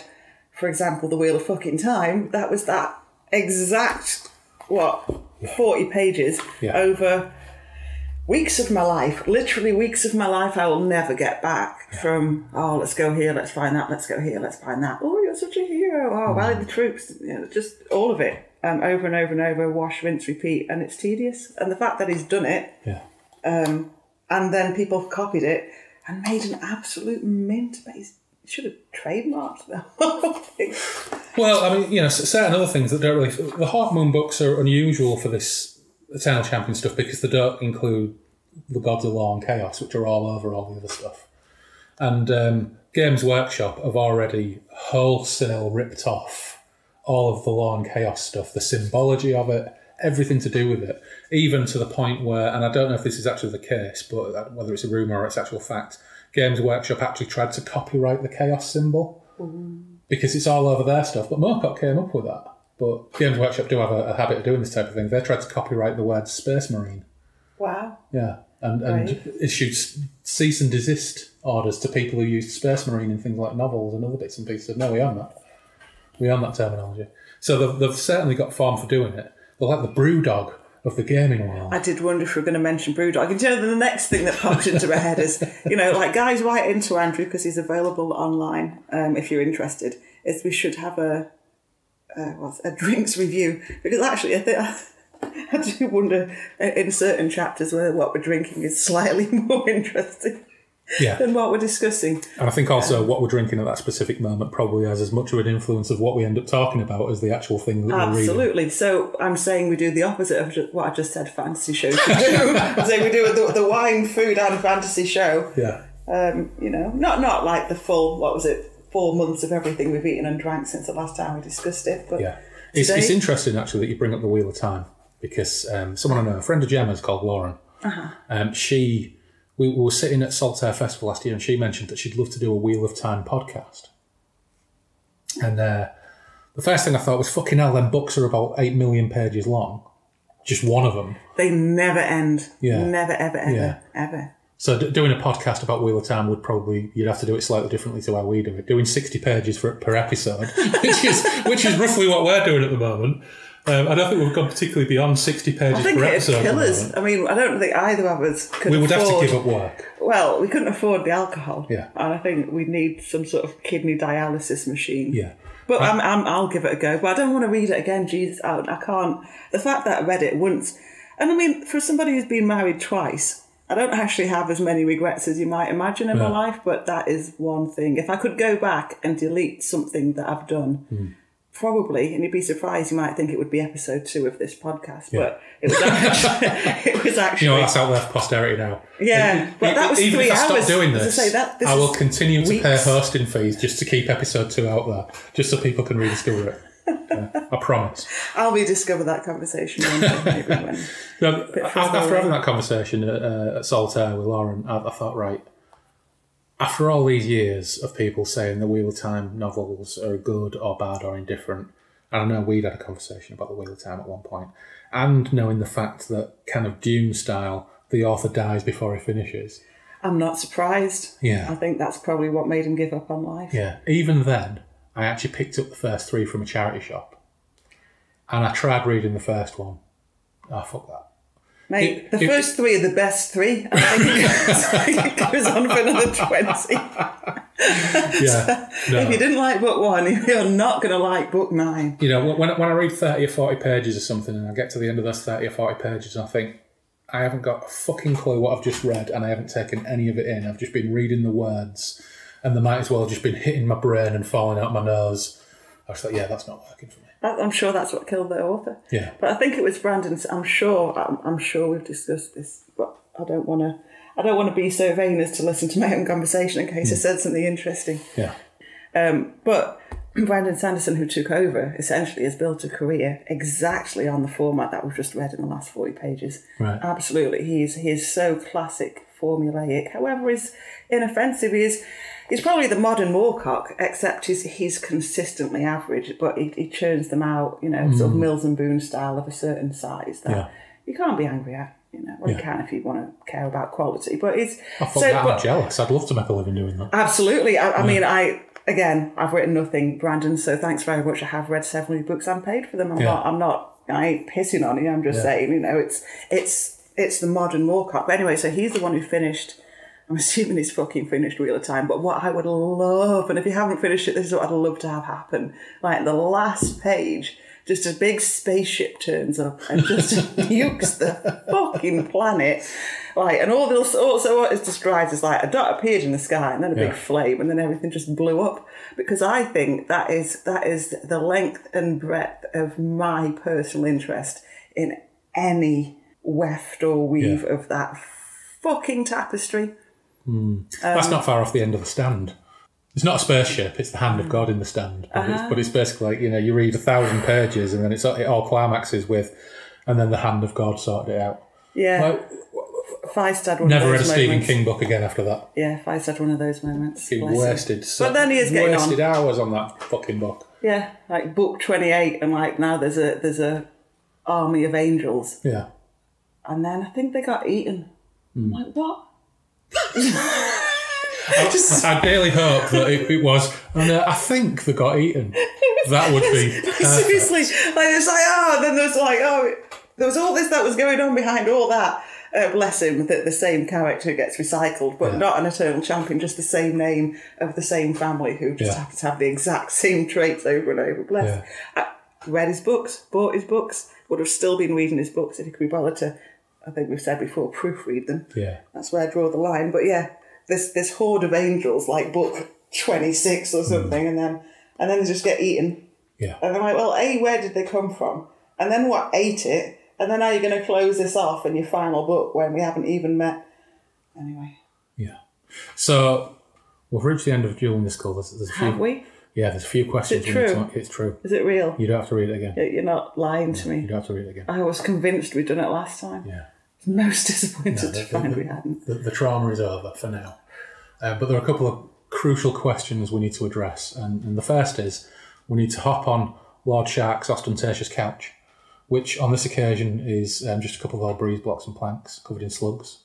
for example, The Wheel of Fucking Time. That was that exact, what, 40 pages Yeah. over weeks of my life, literally weeks of my life I will never get back from, oh, let's go here, let's find that, let's go here, let's find that. Oh, you're such a hero. Oh, rally the troops. You know, just all of it. Um, over and over and over, wash, rinse, repeat, and it's tedious. And the fact that he's done it Yeah. Um, and then people have copied it and made an absolute mint. But he's, he should have trademarked the whole thing. Well, I mean, you know, certain other things that don't really. The Hawkmoon books are unusual for this Eternal Champion stuff because they don't include the Gods of Law and Chaos, which are all over all the other stuff. And um, Games Workshop have already wholesale ripped off all of the Law and Chaos stuff, the symbology of it, everything to do with it, even to the point where, and I don't know if this is actually the case, but whether it's a rumour or it's actual fact, Games Workshop actually tried to copyright the Chaos symbol because it's all over their stuff. But Moorcock came up with that. But Games Workshop do have a, a habit of doing this type of thing. They tried to copyright the word Space Marine. Wow. Yeah, and and Right. issued cease and desist orders to people who used Space Marine in things like novels and other bits and pieces. No, we own that. We own that terminology. So they've, they've certainly got form for doing it. They're like the brew dog of the gaming world. I did wonder if we were going to mention Brewdog. And you know, the next thing that popped into my head is, you know, like guys, write into Andrew because he's available online um, if you're interested. Is we should have a uh, a drinks review because actually I think I do wonder uh, in certain chapters whether what we're drinking is slightly more interesting Yeah, than what we're discussing. and I think also what we're drinking at that specific moment probably has as much of an influence of what we end up talking about as the actual thing that we're reading. Absolutely. So I'm saying we do the opposite of what I just said. Fantasy show. do. so we do the, the wine, food, and fantasy show. Yeah. Um, you know, not not like the full. What was it? Four months of everything we've eaten and drank since the last time we discussed it. But Yeah, it's, Today- it's interesting actually that you bring up the Wheel of Time because um, someone I know, a friend of Gemma's called Lauren. Um, she, we, we were sitting at Saltaire Festival last year, and she mentioned that she'd love to do a Wheel of Time podcast. And uh, the first thing I thought was, "Fucking hell!" Them books are about eight million pages long, just one of them. they never end. Yeah. Never, ever, ever, Yeah. ever. So d- doing a podcast about Wheel of Time would probably you'd have to do it slightly differently to how we do it. Doing sixty pages for, per episode, which is which is roughly what we're doing at the moment. Um, I don't think we've gone particularly beyond 60 pages I think per episode. kill us. I mean, I don't think either of us could We would have to give up work. Well, we couldn't afford the alcohol. Yeah. And I think we need some sort of kidney dialysis machine. Yeah. But I'm, I'm, I'll give it a go. But I don't want to read it again. Jesus, I, I can't. The fact that I read it once, and I mean, for somebody who's been married twice, I don't actually have as many regrets as you might imagine in my life. But that is one thing. If I could go back and delete something that I've done, Hmm. Probably, and you'd be surprised, you might think it would be episode two of this podcast. But it was actually, it was actually You know, that's out there for posterity now. Yeah, but that was Even three if I hours. stop doing As I this, say, that- this I will continue to pay weeks. hosting fees just to keep episode two out there, just so people can rediscover it. Yeah, I promise. I'll rediscover that conversation one day, maybe when. No, after, having that conversation at, uh, at Solitaire with Lauren, I, I thought, right, after all these years of people saying the Wheel of Time novels are good or bad or indifferent, and I know we'd had a conversation about the Wheel of Time at one point, and knowing the fact that kind of Dune style, the author dies before he finishes. I'm not surprised. Yeah. I think that's probably what made him give up on life. Yeah. Even then, I actually picked up the first three from a charity shop, and I tried reading the first one. Oh, fuck that. Mate, the first three are the best three. I think it goes, it goes on for another 20. Yeah. No. If you didn't like book one, you're not going to like book nine. you know, when, when I read 30 or 40 pages or something and I get to the end of those 30 or 40 pages and I think, I haven't got a fucking clue what I've just read and I haven't taken any of it in. I've just been reading the words and they might as well have just been hitting my brain and falling out my nose. I was like, yeah, that's not working for me. That, I'm sure that's what killed the author. Yeah. But I think it was Brandon. I'm sure. I'm, I'm sure we've discussed this, but I don't want to. I don't want to be so vain as to listen to my own conversation in case I said something interesting. Yeah. Um, but Brandon Sanderson, who took over, essentially has built a career exactly on the format that we've just read in the last 40 pages. Right. Absolutely. He's, he's so classic, formulaic. However, is inoffensive. is he's probably the modern Moorcock, except he's, he's consistently average, but he, he churns them out, you know, sort of mm. Mills and Boon style of a certain size that Yeah. you can't be angry at. You know, well, you can if you want to care about quality, but it's I thought so. that but- I'm jealous. I'd love to make a living doing that. Absolutely. I, I mean, I again, I've written nothing, Brandon. So thanks very much. I have read several books and paid for them. I'm Yeah. not. I'm not. I ain't pissing on you. I'm just Yeah. saying. You know, it's it's it's the modern Moorcock. But anyway, so he's the one who finished. I'm assuming he's fucking finished Wheel of Time. But what I would love, and if you haven't finished it, this is what I'd love to have happen. Like the last page. Just a big spaceship turns up and just nukes the fucking planet. Like, and all this, also what is described as like a dot appeared in the sky and then a big flame and then everything just blew up. Because I think that is that is the length and breadth of my personal interest in any weft or weave Yeah. of that fucking tapestry. Hmm. That's not far off the end of the stand. It's not a spaceship; it's the hand of God in the stand. But, it's, but it's basically like you know, you read a thousand pages, and then it's it all climaxes with, and then the hand of God sorted it out. Yeah, Like, Feist had one never read a Stephen. King book again after that. Yeah, Feist had one of those moments. He wasted, so, But then he is getting on. wasted hours on that fucking book. Yeah, like book twenty eight, and like now there's a there's a army of angels, Yeah, and then I think they got eaten. I'm like what? I, I daily hope that it, it was. And uh, I think they got eaten. That would be perfect. Seriously, like it's like oh, then there's like oh, there was all this that was going on behind all that. Uh, bless him, that the same character gets recycled, but Yeah. not an eternal champion, just the same name of the same family who just Yeah. happens to have the exact same traits over and over. Bless. I read his books, bought his books, would have still been reading his books if he could be bothered to. I think we've said before, proofread them. Yeah, That's where I draw the line. But yeah, this this horde of angels, like book twenty six or hmm. something, and then and then they just get eaten. yeah. And I'm like, well, A, where did they come from? And then what ate it? And then how are you going to close this off in your final book when we haven't even met? Anyway, Yeah. So we've reached the end of the Skull. There's, there's a few, have we? Yeah, there's a few questions. Is it we need to true? ask. It's true. Is it real? You don't have to read it again. You're not lying to me. You don't have to read it again. I was convinced we'd done it last time. Yeah. Most disappointed No, to the- find the- we hadn't. The, the trauma is over for now. Uh, but there are a couple of crucial questions we need to address. And, and the first is we need to hop on Lord Shark's ostentatious couch, which on this occasion is um, just a couple of old breeze blocks and planks covered in slugs.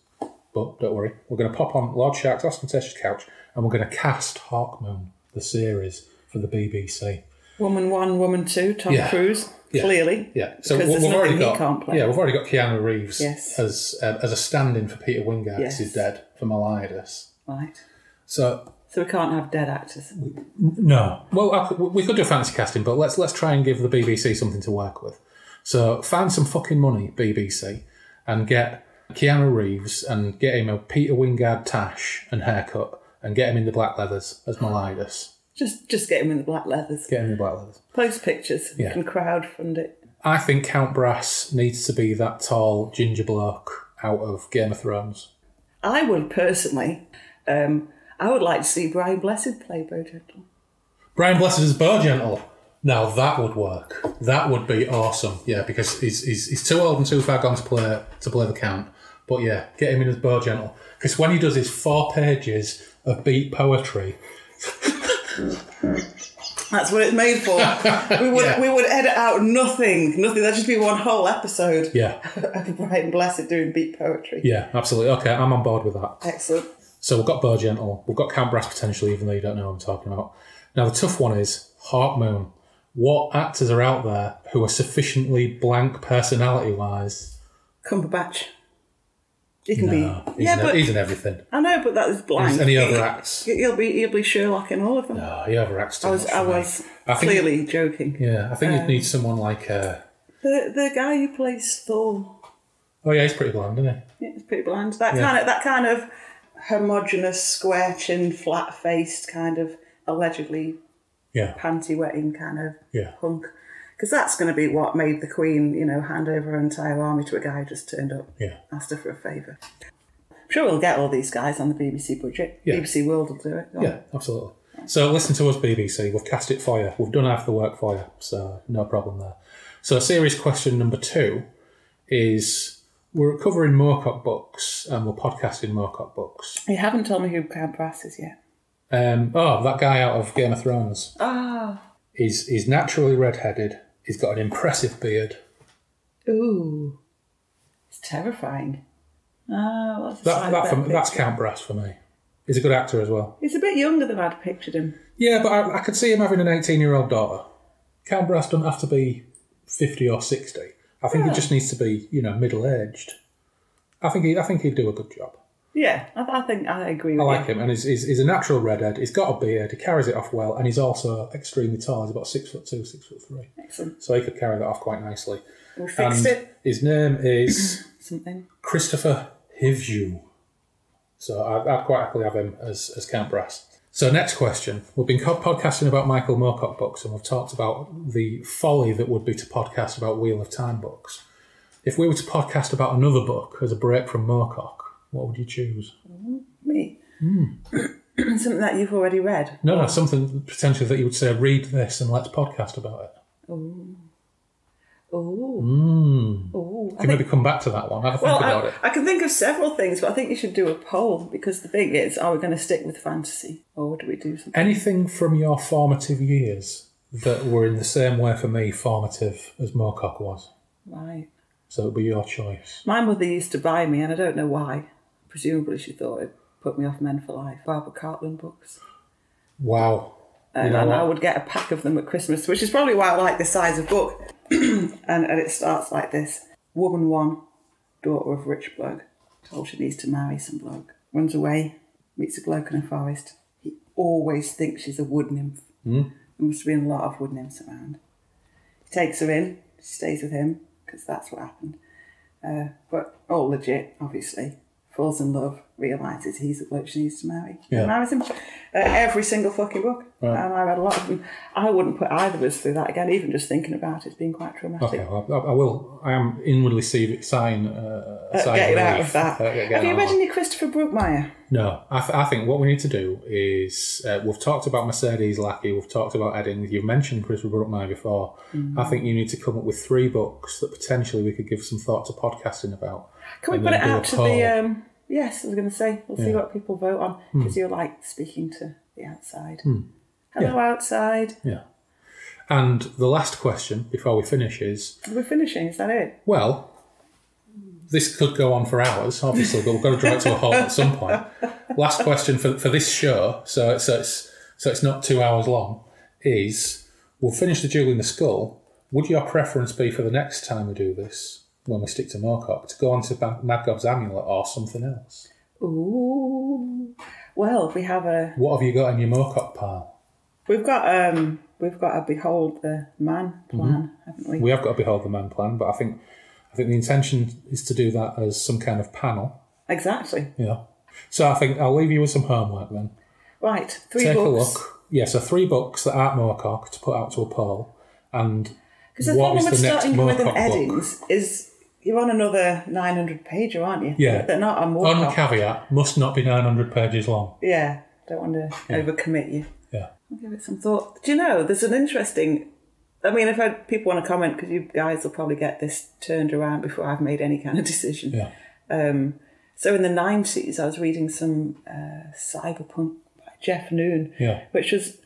But don't worry, we're going to pop on Lord Shark's ostentatious couch and we're going to cast Hawkmoon, the series, for the BBC. Woman one, woman two, Tom Yeah. Cruise. Yeah. clearly. Yeah, so we- there's we've already got yeah we've already got Keanu Reeves Yes. as uh, as a stand-in for Peter Wyngarde because Yes. he's dead for Meliadus. Right. So So we can't have dead actors. no, well I we could do fancy casting, but let's let's try and give the BBC something to work with. So find some fucking money, BBC, and get Keanu Reeves and get him a Peter Wyngarde tash and haircut and get him in the black leathers as Meliadus. Just just get him in the black leathers. Get him in the black leathers. Post pictures. Yeah. You can crowdfund it. I think Count Brass needs to be that tall ginger bloke out of Game of Thrones. I would personally, um, I would like to see Brian Blessed play Bowgentle. Brian Blessed as Bowgentle. Now that would work. That would be awesome. Yeah, because he's, he's, he's too old and too far gone to play to play the count. But yeah, get him in as Bowgentle. Because when he does his four pages of beat poetry, That's what it's made for. we would Yeah. we would edit out nothing. Nothing. That'd just be one whole episode yeah, of Brian Blessed doing beat poetry. yeah, absolutely. Okay, I'm on board with that. Excellent. So we've got Gentle, we've got Count Brass potentially, even though you don't know what I'm talking about. Now the tough one is Hawkmoon. What actors are out there who are sufficiently blank personality wise? Cumberbatch. He can No, be. he's, Yeah, in, but he's in everything. I know, but that is blank. Any other acts? He'll be he'll be Sherlock in all of them. No, he overacts too I was much I was I think- clearly joking. Yeah, I think you'd need someone like. Uh, The the guy who plays Thor, oh yeah, he's pretty bland, isn't he? yeah, he's pretty bland. That Yeah. kind of that kind of homogenous, square chin, flat faced kind of allegedly Yeah, panty wetting kind of yeah, hunk. Because that's going to be what made the Queen, you know, hand over her entire army to a guy who just turned up, yeah. asked her for a favour. I'm sure we'll get all these guys on the BBC budget. Yeah. BBC World will do it. Go on. Yeah, absolutely. So listen to us, BBC. We've cast it for you. We've done half the work for you, so no problem there. So serious question number two is we're covering Moorcock books and we're podcasting Moorcock books. You haven't told me who Count Brass is yet. Um, oh, that guy out of Game of Thrones. Ah. He's he's naturally redheaded. He's got an impressive beard. Ooh. It's terrifying. Ah, well, that's That, that for, that's. Count Brass for me. He's a good actor as well. He's a bit younger than I'd pictured him. Yeah, but I, I could see him having an 18 year old daughter. Count Brass doesn't have to be 50 or 60. I think he just needs to be, you know, middle aged. I think he, I think he'd do a good job. Yeah, I, I think I agree with that. I like you. him, and he's, he's, he's a natural redhead. He's got a beard. He carries it off well, and he's also extremely tall. He's about six foot two, six foot three, Excellent. so he could carry that off quite nicely. We fixed And it. his name is Something. Kristofer Hivju. So I'd, I'd quite happily have him as, as Count Brass. So next question. We've been podcasting about Michael Moorcock books and we've talked about the folly that would be to podcast about Wheel of Time books. If we were to podcast about another book as a break from Moorcock, what would you choose? Me. Hmm. Something that you've already read. No, no, something potentially that you would say, read this and let's podcast about it. Ooh. Mm. Ooh. I Can maybe come back to that one. Have a think Well, about I, it. I can think of several things, but I think you should do a poll because the thing is, are we going to stick with fantasy or do we do something? Anything from your formative years that were in the same way for me formative as Moorcock was? Right. So it'll be your choice. My mother used to buy me, and I don't know why. Presumably, she thought it put me off Men for Life. Barbara Cartland books. Wow. And, know and I would get a pack of them at Christmas, which is probably why I like the size of book. and, and it starts like this Woman one, daughter of rich bloke, told she needs to marry some bloke. Runs away, meets a bloke in a forest. He always thinks she's a wood nymph. Hmm? There must have been a lot of wood nymphs around. He takes her in, she stays with him, because that's what happened. Uh, but all legit, obviously. Falls in love, realises he's the bloke she needs to marry. Yeah. Marries him. Uh, every single fucking book. Right. And I read a lot of them. I wouldn't put either of us through that again, even just thinking about it's been quite traumatic. Okay, well, I, I will. I am inwardly see, sign. Uh, Uh, sign getting out of that. Uh, Have you read any Christopher Brookmyre? No, I, th- I think what we need to do is uh, we've talked about Mercedes Lackey, we've talked about Eddings, you've mentioned Chris Brookmyre before. Mm. I think you need to come up with three books that potentially we could give some thought to podcasting about. Can we put it then do a out to the. Um, yes, I was going to say, we'll see what people vote on, hmm. because you're like speaking to the outside. Hmm. Hello, outside. Yeah. And the last question before we finish is We're finishing, is that it? well, this could go on for hours, obviously, but we've got to draw it to a halt at some point. Last question for, for this show, so it's, so it's so it's not two hours long, is we'll finish the Jewel in the Skull, Would your preference be for the next time we do this, when we stick to Moorcock, to go on to Mad God's Amulet or something else? Ooh. Well, we have a What have you got in your Moorcock pile? we've got um we've got a behold the man plan, haven't we? We have got a Behold the Man plan, but I think I think the intention is to do that as some kind of panel. Exactly. Yeah. So I think I'll leave you with some homework then. Right. Three Take books. a look. Yeah, so three books that aren't Moorcock to put out to a poll. And Because the what problem is the next starting with an Moorcock book? Eddings is you're on another 900 pager, aren't you? Yeah. They're not on Only Moorcock. caveat, must not be 900 pages long. Yeah. Don't want to overcommit you. Yeah. I'll give it some thought. Do you know, there's an interesting. I mean, if I, people want to comment, because you guys will probably get this turned around before I've made any kind of decision. Yeah. Um, so in the 90s, I was reading some uh, cyberpunk by Jeff Noon, Yeah. which was,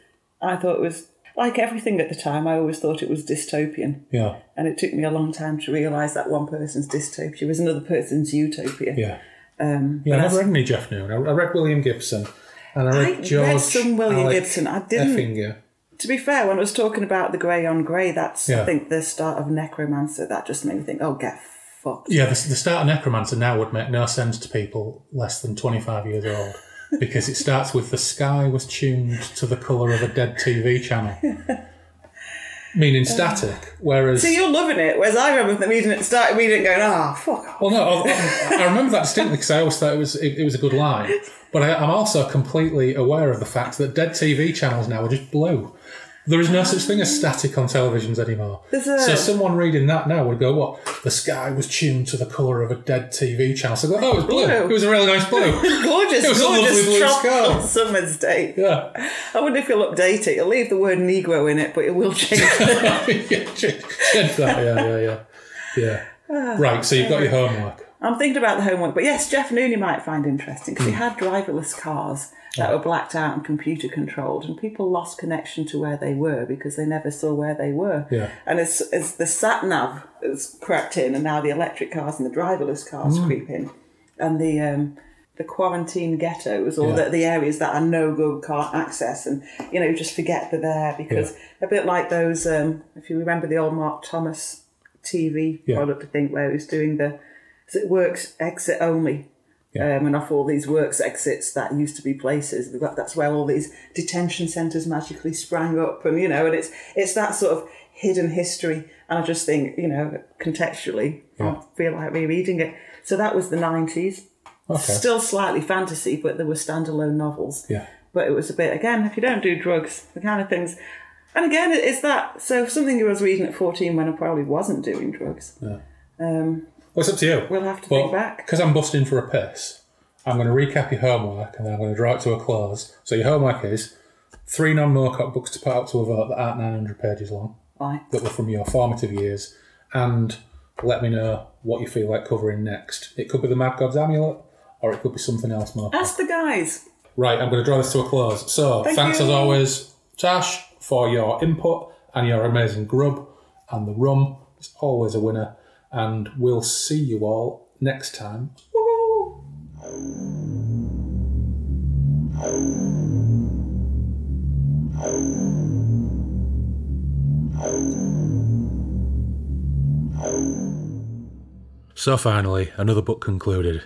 I thought was, like everything at the time, I always thought it was dystopian. Yeah. And it took me a long time to realise that one person's dystopia was another person's utopia. Yeah. Um, Yeah, I never read any Jeff Noon. I read William Gibson. And I read I read some William Alec Gibson. I didn't- Effinger. To be fair, when I was talking about the grey on grey, that's Yeah. I think the start of Neuromancer. That just made me think, oh, get fucked. Yeah, the, the start of Neuromancer now would make no sense to people less than 25 years old because it starts with the sky was tuned to the colour of a dead TV channel. Meaning static, whereas. So you're loving it, whereas I remember reading it, started reading it, going, ah, fuck off. Well, no, I, I remember that distinctly because I always thought it was it, it was a good line. But I, I'm also completely aware of the fact that dead TV channels now are just blue. There is no such thing as static on televisions anymore. So someone reading that now would go, "What? The sky was tuned to the colour of a dead TV channel." So go, "Oh, it was blue. Blue. It was a really nice blue." Gorgeous, It was a lovely blue sky. summer's day. yeah, I wonder if you'll update it. You'll leave the word Negro in it, but it will change. yeah, change, change that. Yeah, yeah, yeah, yeah. Ah, right. So you've got your homework. I'm thinking about the homework, but yes, Jeff Noon you might find interesting because he Hmm. had driverless cars that were blacked out and computer controlled, and people lost connection to where they were because they never saw where they were. Yeah. And as, as the sat nav has crept in, and now the electric cars and the driverless cars Hmm. creep in, and the um, the quarantine ghettos or Yeah. the, the areas that are no go can't access, and you know just forget they're there because a bit like those. Um, if you remember the old Mark Thomas TV Yeah. product, I think where he was doing the so it works exit only. Yeah. Um, and off all these works exits that used to be places, that's where all these detention centres magically sprang up, and you know, and it's it's that sort of hidden history. And I just think, you know, contextually, Yeah. I feel like rereading it. So that was the nineties. Okay. Still slightly fantasy, but there were standalone novels. Yeah. But it was a bit again, if you don't do drugs, the kind of things. And again, it's that. So something you was reading at fourteen when I probably wasn't doing drugs. Yeah. Um, Well, it's up to you. We'll have to But think back. Because I'm busting for a piss, I'm going to recap your homework and then I'm going to draw it to a close. So your homework is three non Moorcock books to put out to a vote that aren't 900 pages long, right. that were from your formative years, and let me know what you feel like covering next. It could be the Mad God's Amulet, or it could be something else more. Ask the guys. Right, I'm going to draw this to a close. So, Thank thanks you. as always, Tash, for your input and your amazing grub. And the rum It's always a winner. And we'll see you all next time. So finally, another book concluded.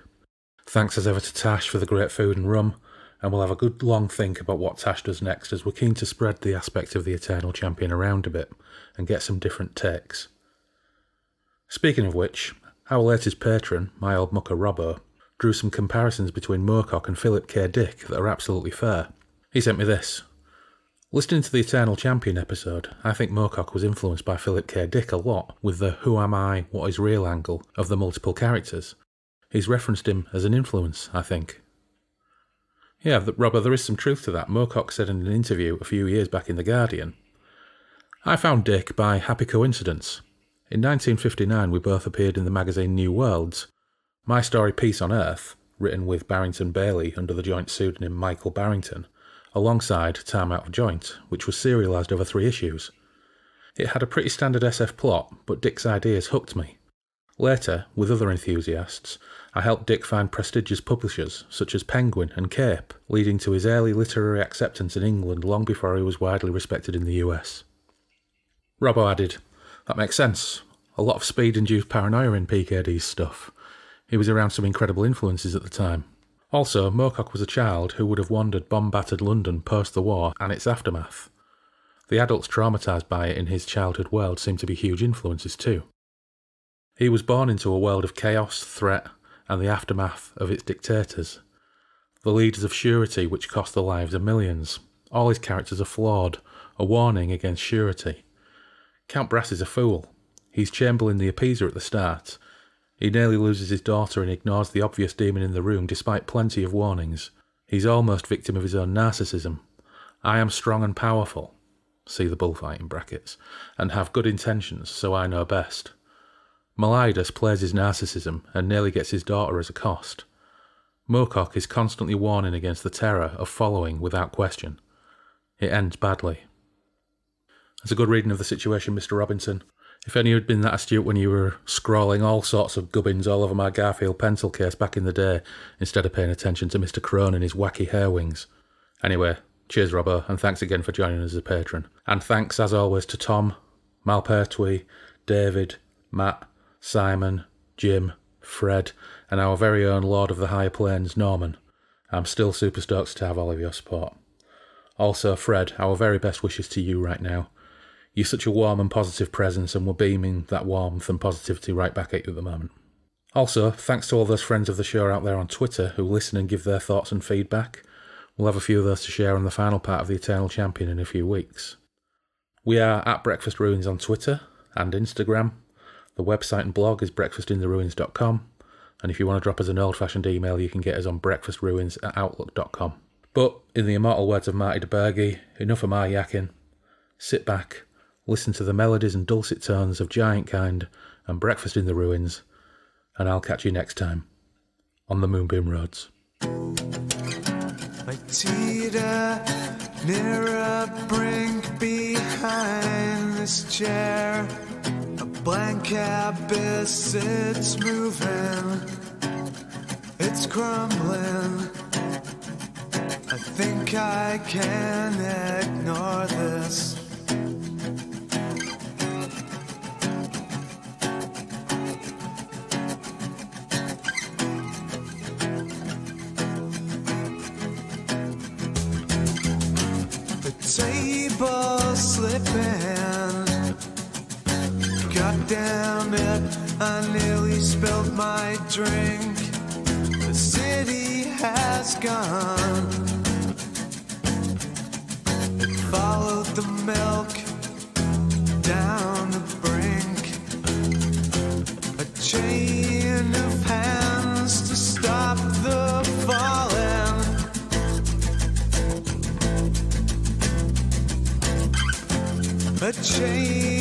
Thanks as ever to Tash for the great food and rum, and we'll have a good long think about what Tash does next as we're keen to spread the aspect of the Eternal Champion around a bit and get some different takes. Speaking of which, our latest patron, my old mucker Robbo, drew some comparisons between Moorcock and Philip K. Dick that are absolutely fair. He sent me this. Listening to the Eternal Champion episode, I think Moorcock was influenced by Philip K. Dick a lot with the who am I, what is real angle of the multiple characters. He's referenced him as an influence, I think. Yeah, th- Robert, there is some truth to that. Moorcock said in an interview a few years back in The Guardian I found Dick by happy coincidence. In 1959, we both appeared in the magazine New Worlds. My story Peace on Earth, written with Barrington Bayley under the joint pseudonym Michael Barrington, alongside Time Out of Joint, which was serialised over three issues. It had a pretty standard SF plot, but Dick's ideas hooked me. Later, with other enthusiasts, I helped Dick find prestigious publishers such as Penguin and Cape, leading to his early literary acceptance in England long before he was widely respected in the US. Robbo added, That makes sense. A lot of speed induced paranoia in PKD's stuff. He was around some incredible influences at the time. Also, Moorcock was a child who would have wandered bomb battered London post the war and its aftermath. The adults traumatised by it in his childhood world seem to be huge influences too. He was born into a world of chaos, threat, and the aftermath of its dictators. The leaders of surety which cost the lives of millions. All his characters are flawed, a warning against surety. Count Brass is a fool. He's Chamberlain the Appeaser at the start. He nearly loses his daughter and ignores the obvious demon in the room despite plenty of warnings. He's almost victim of his own narcissism. I am strong and powerful see the bullfight in brackets, and have good intentions, so I know best. Meliadus plays his narcissism and nearly gets his daughter as a cost. Moorcock is constantly warning against the terror of following without question. It ends badly. That's a good reading of the situation, Mr. Robinson. If any had been that astute when you were scrawling all sorts of gubbins all over my Garfield pencil case back in the day, instead of paying attention to Mr. Crone and his wacky hair wings. Anyway, Cheers, Robbo, and thanks again for joining us as a patron. And thanks, as always, to Tom, Malpertwee, David, Matt, Simon, Jim, Fred, and our very own Lord of the Higher Plains, Norman. I'm still super stoked to have all of your support. Also, Fred, our very best wishes to you right now. You're such a warm and positive presence, and we're beaming that warmth and positivity right back at you at the moment. Also, thanks to all those friends of the show out there on Twitter who listen and give their thoughts and feedback. We'll have a few of those to share on the final part of the Eternal Champion in a few weeks. We are at Breakfast Ruins on Twitter and Instagram. The website and blog is breakfastintheruins.com. And if you want to drop us an old fashioned email, you can get us on breakfastruins at outlook.com. But in the immortal words of Marty de enough of my yakking. Sit back, listen to the melodies and dulcet tones of Giantkind and Breakfast in the Ruins, and I'll catch you next time on the Moonbeam Roads. I teeter near a brink behind this chair. A blank abyss, it's moving, it's crumbling. I think I can ignore this. Damn it, I nearly spilled my drink. The city has gone. Followed the milk down the brink. A chain of hands to stop the falling. A chain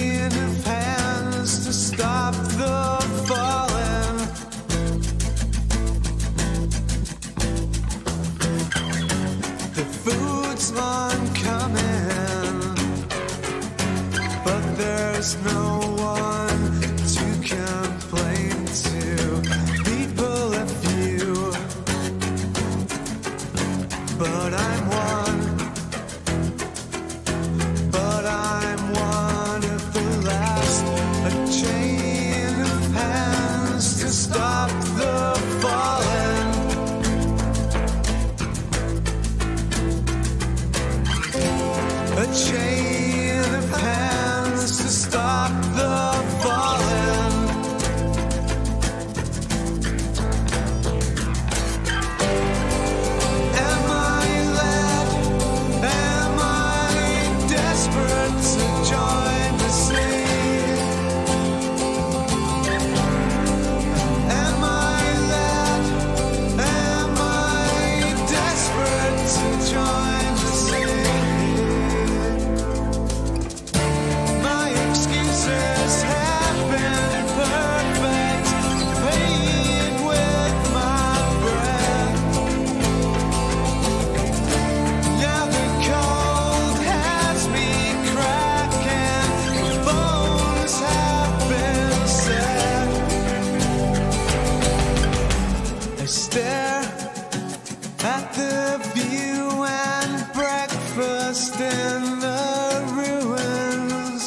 the view and breakfast in the ruins.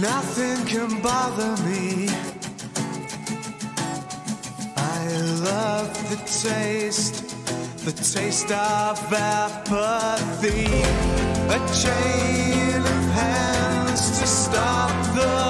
Nothing can bother me. I love the taste, the taste of apathy. A chain of hands to stop the.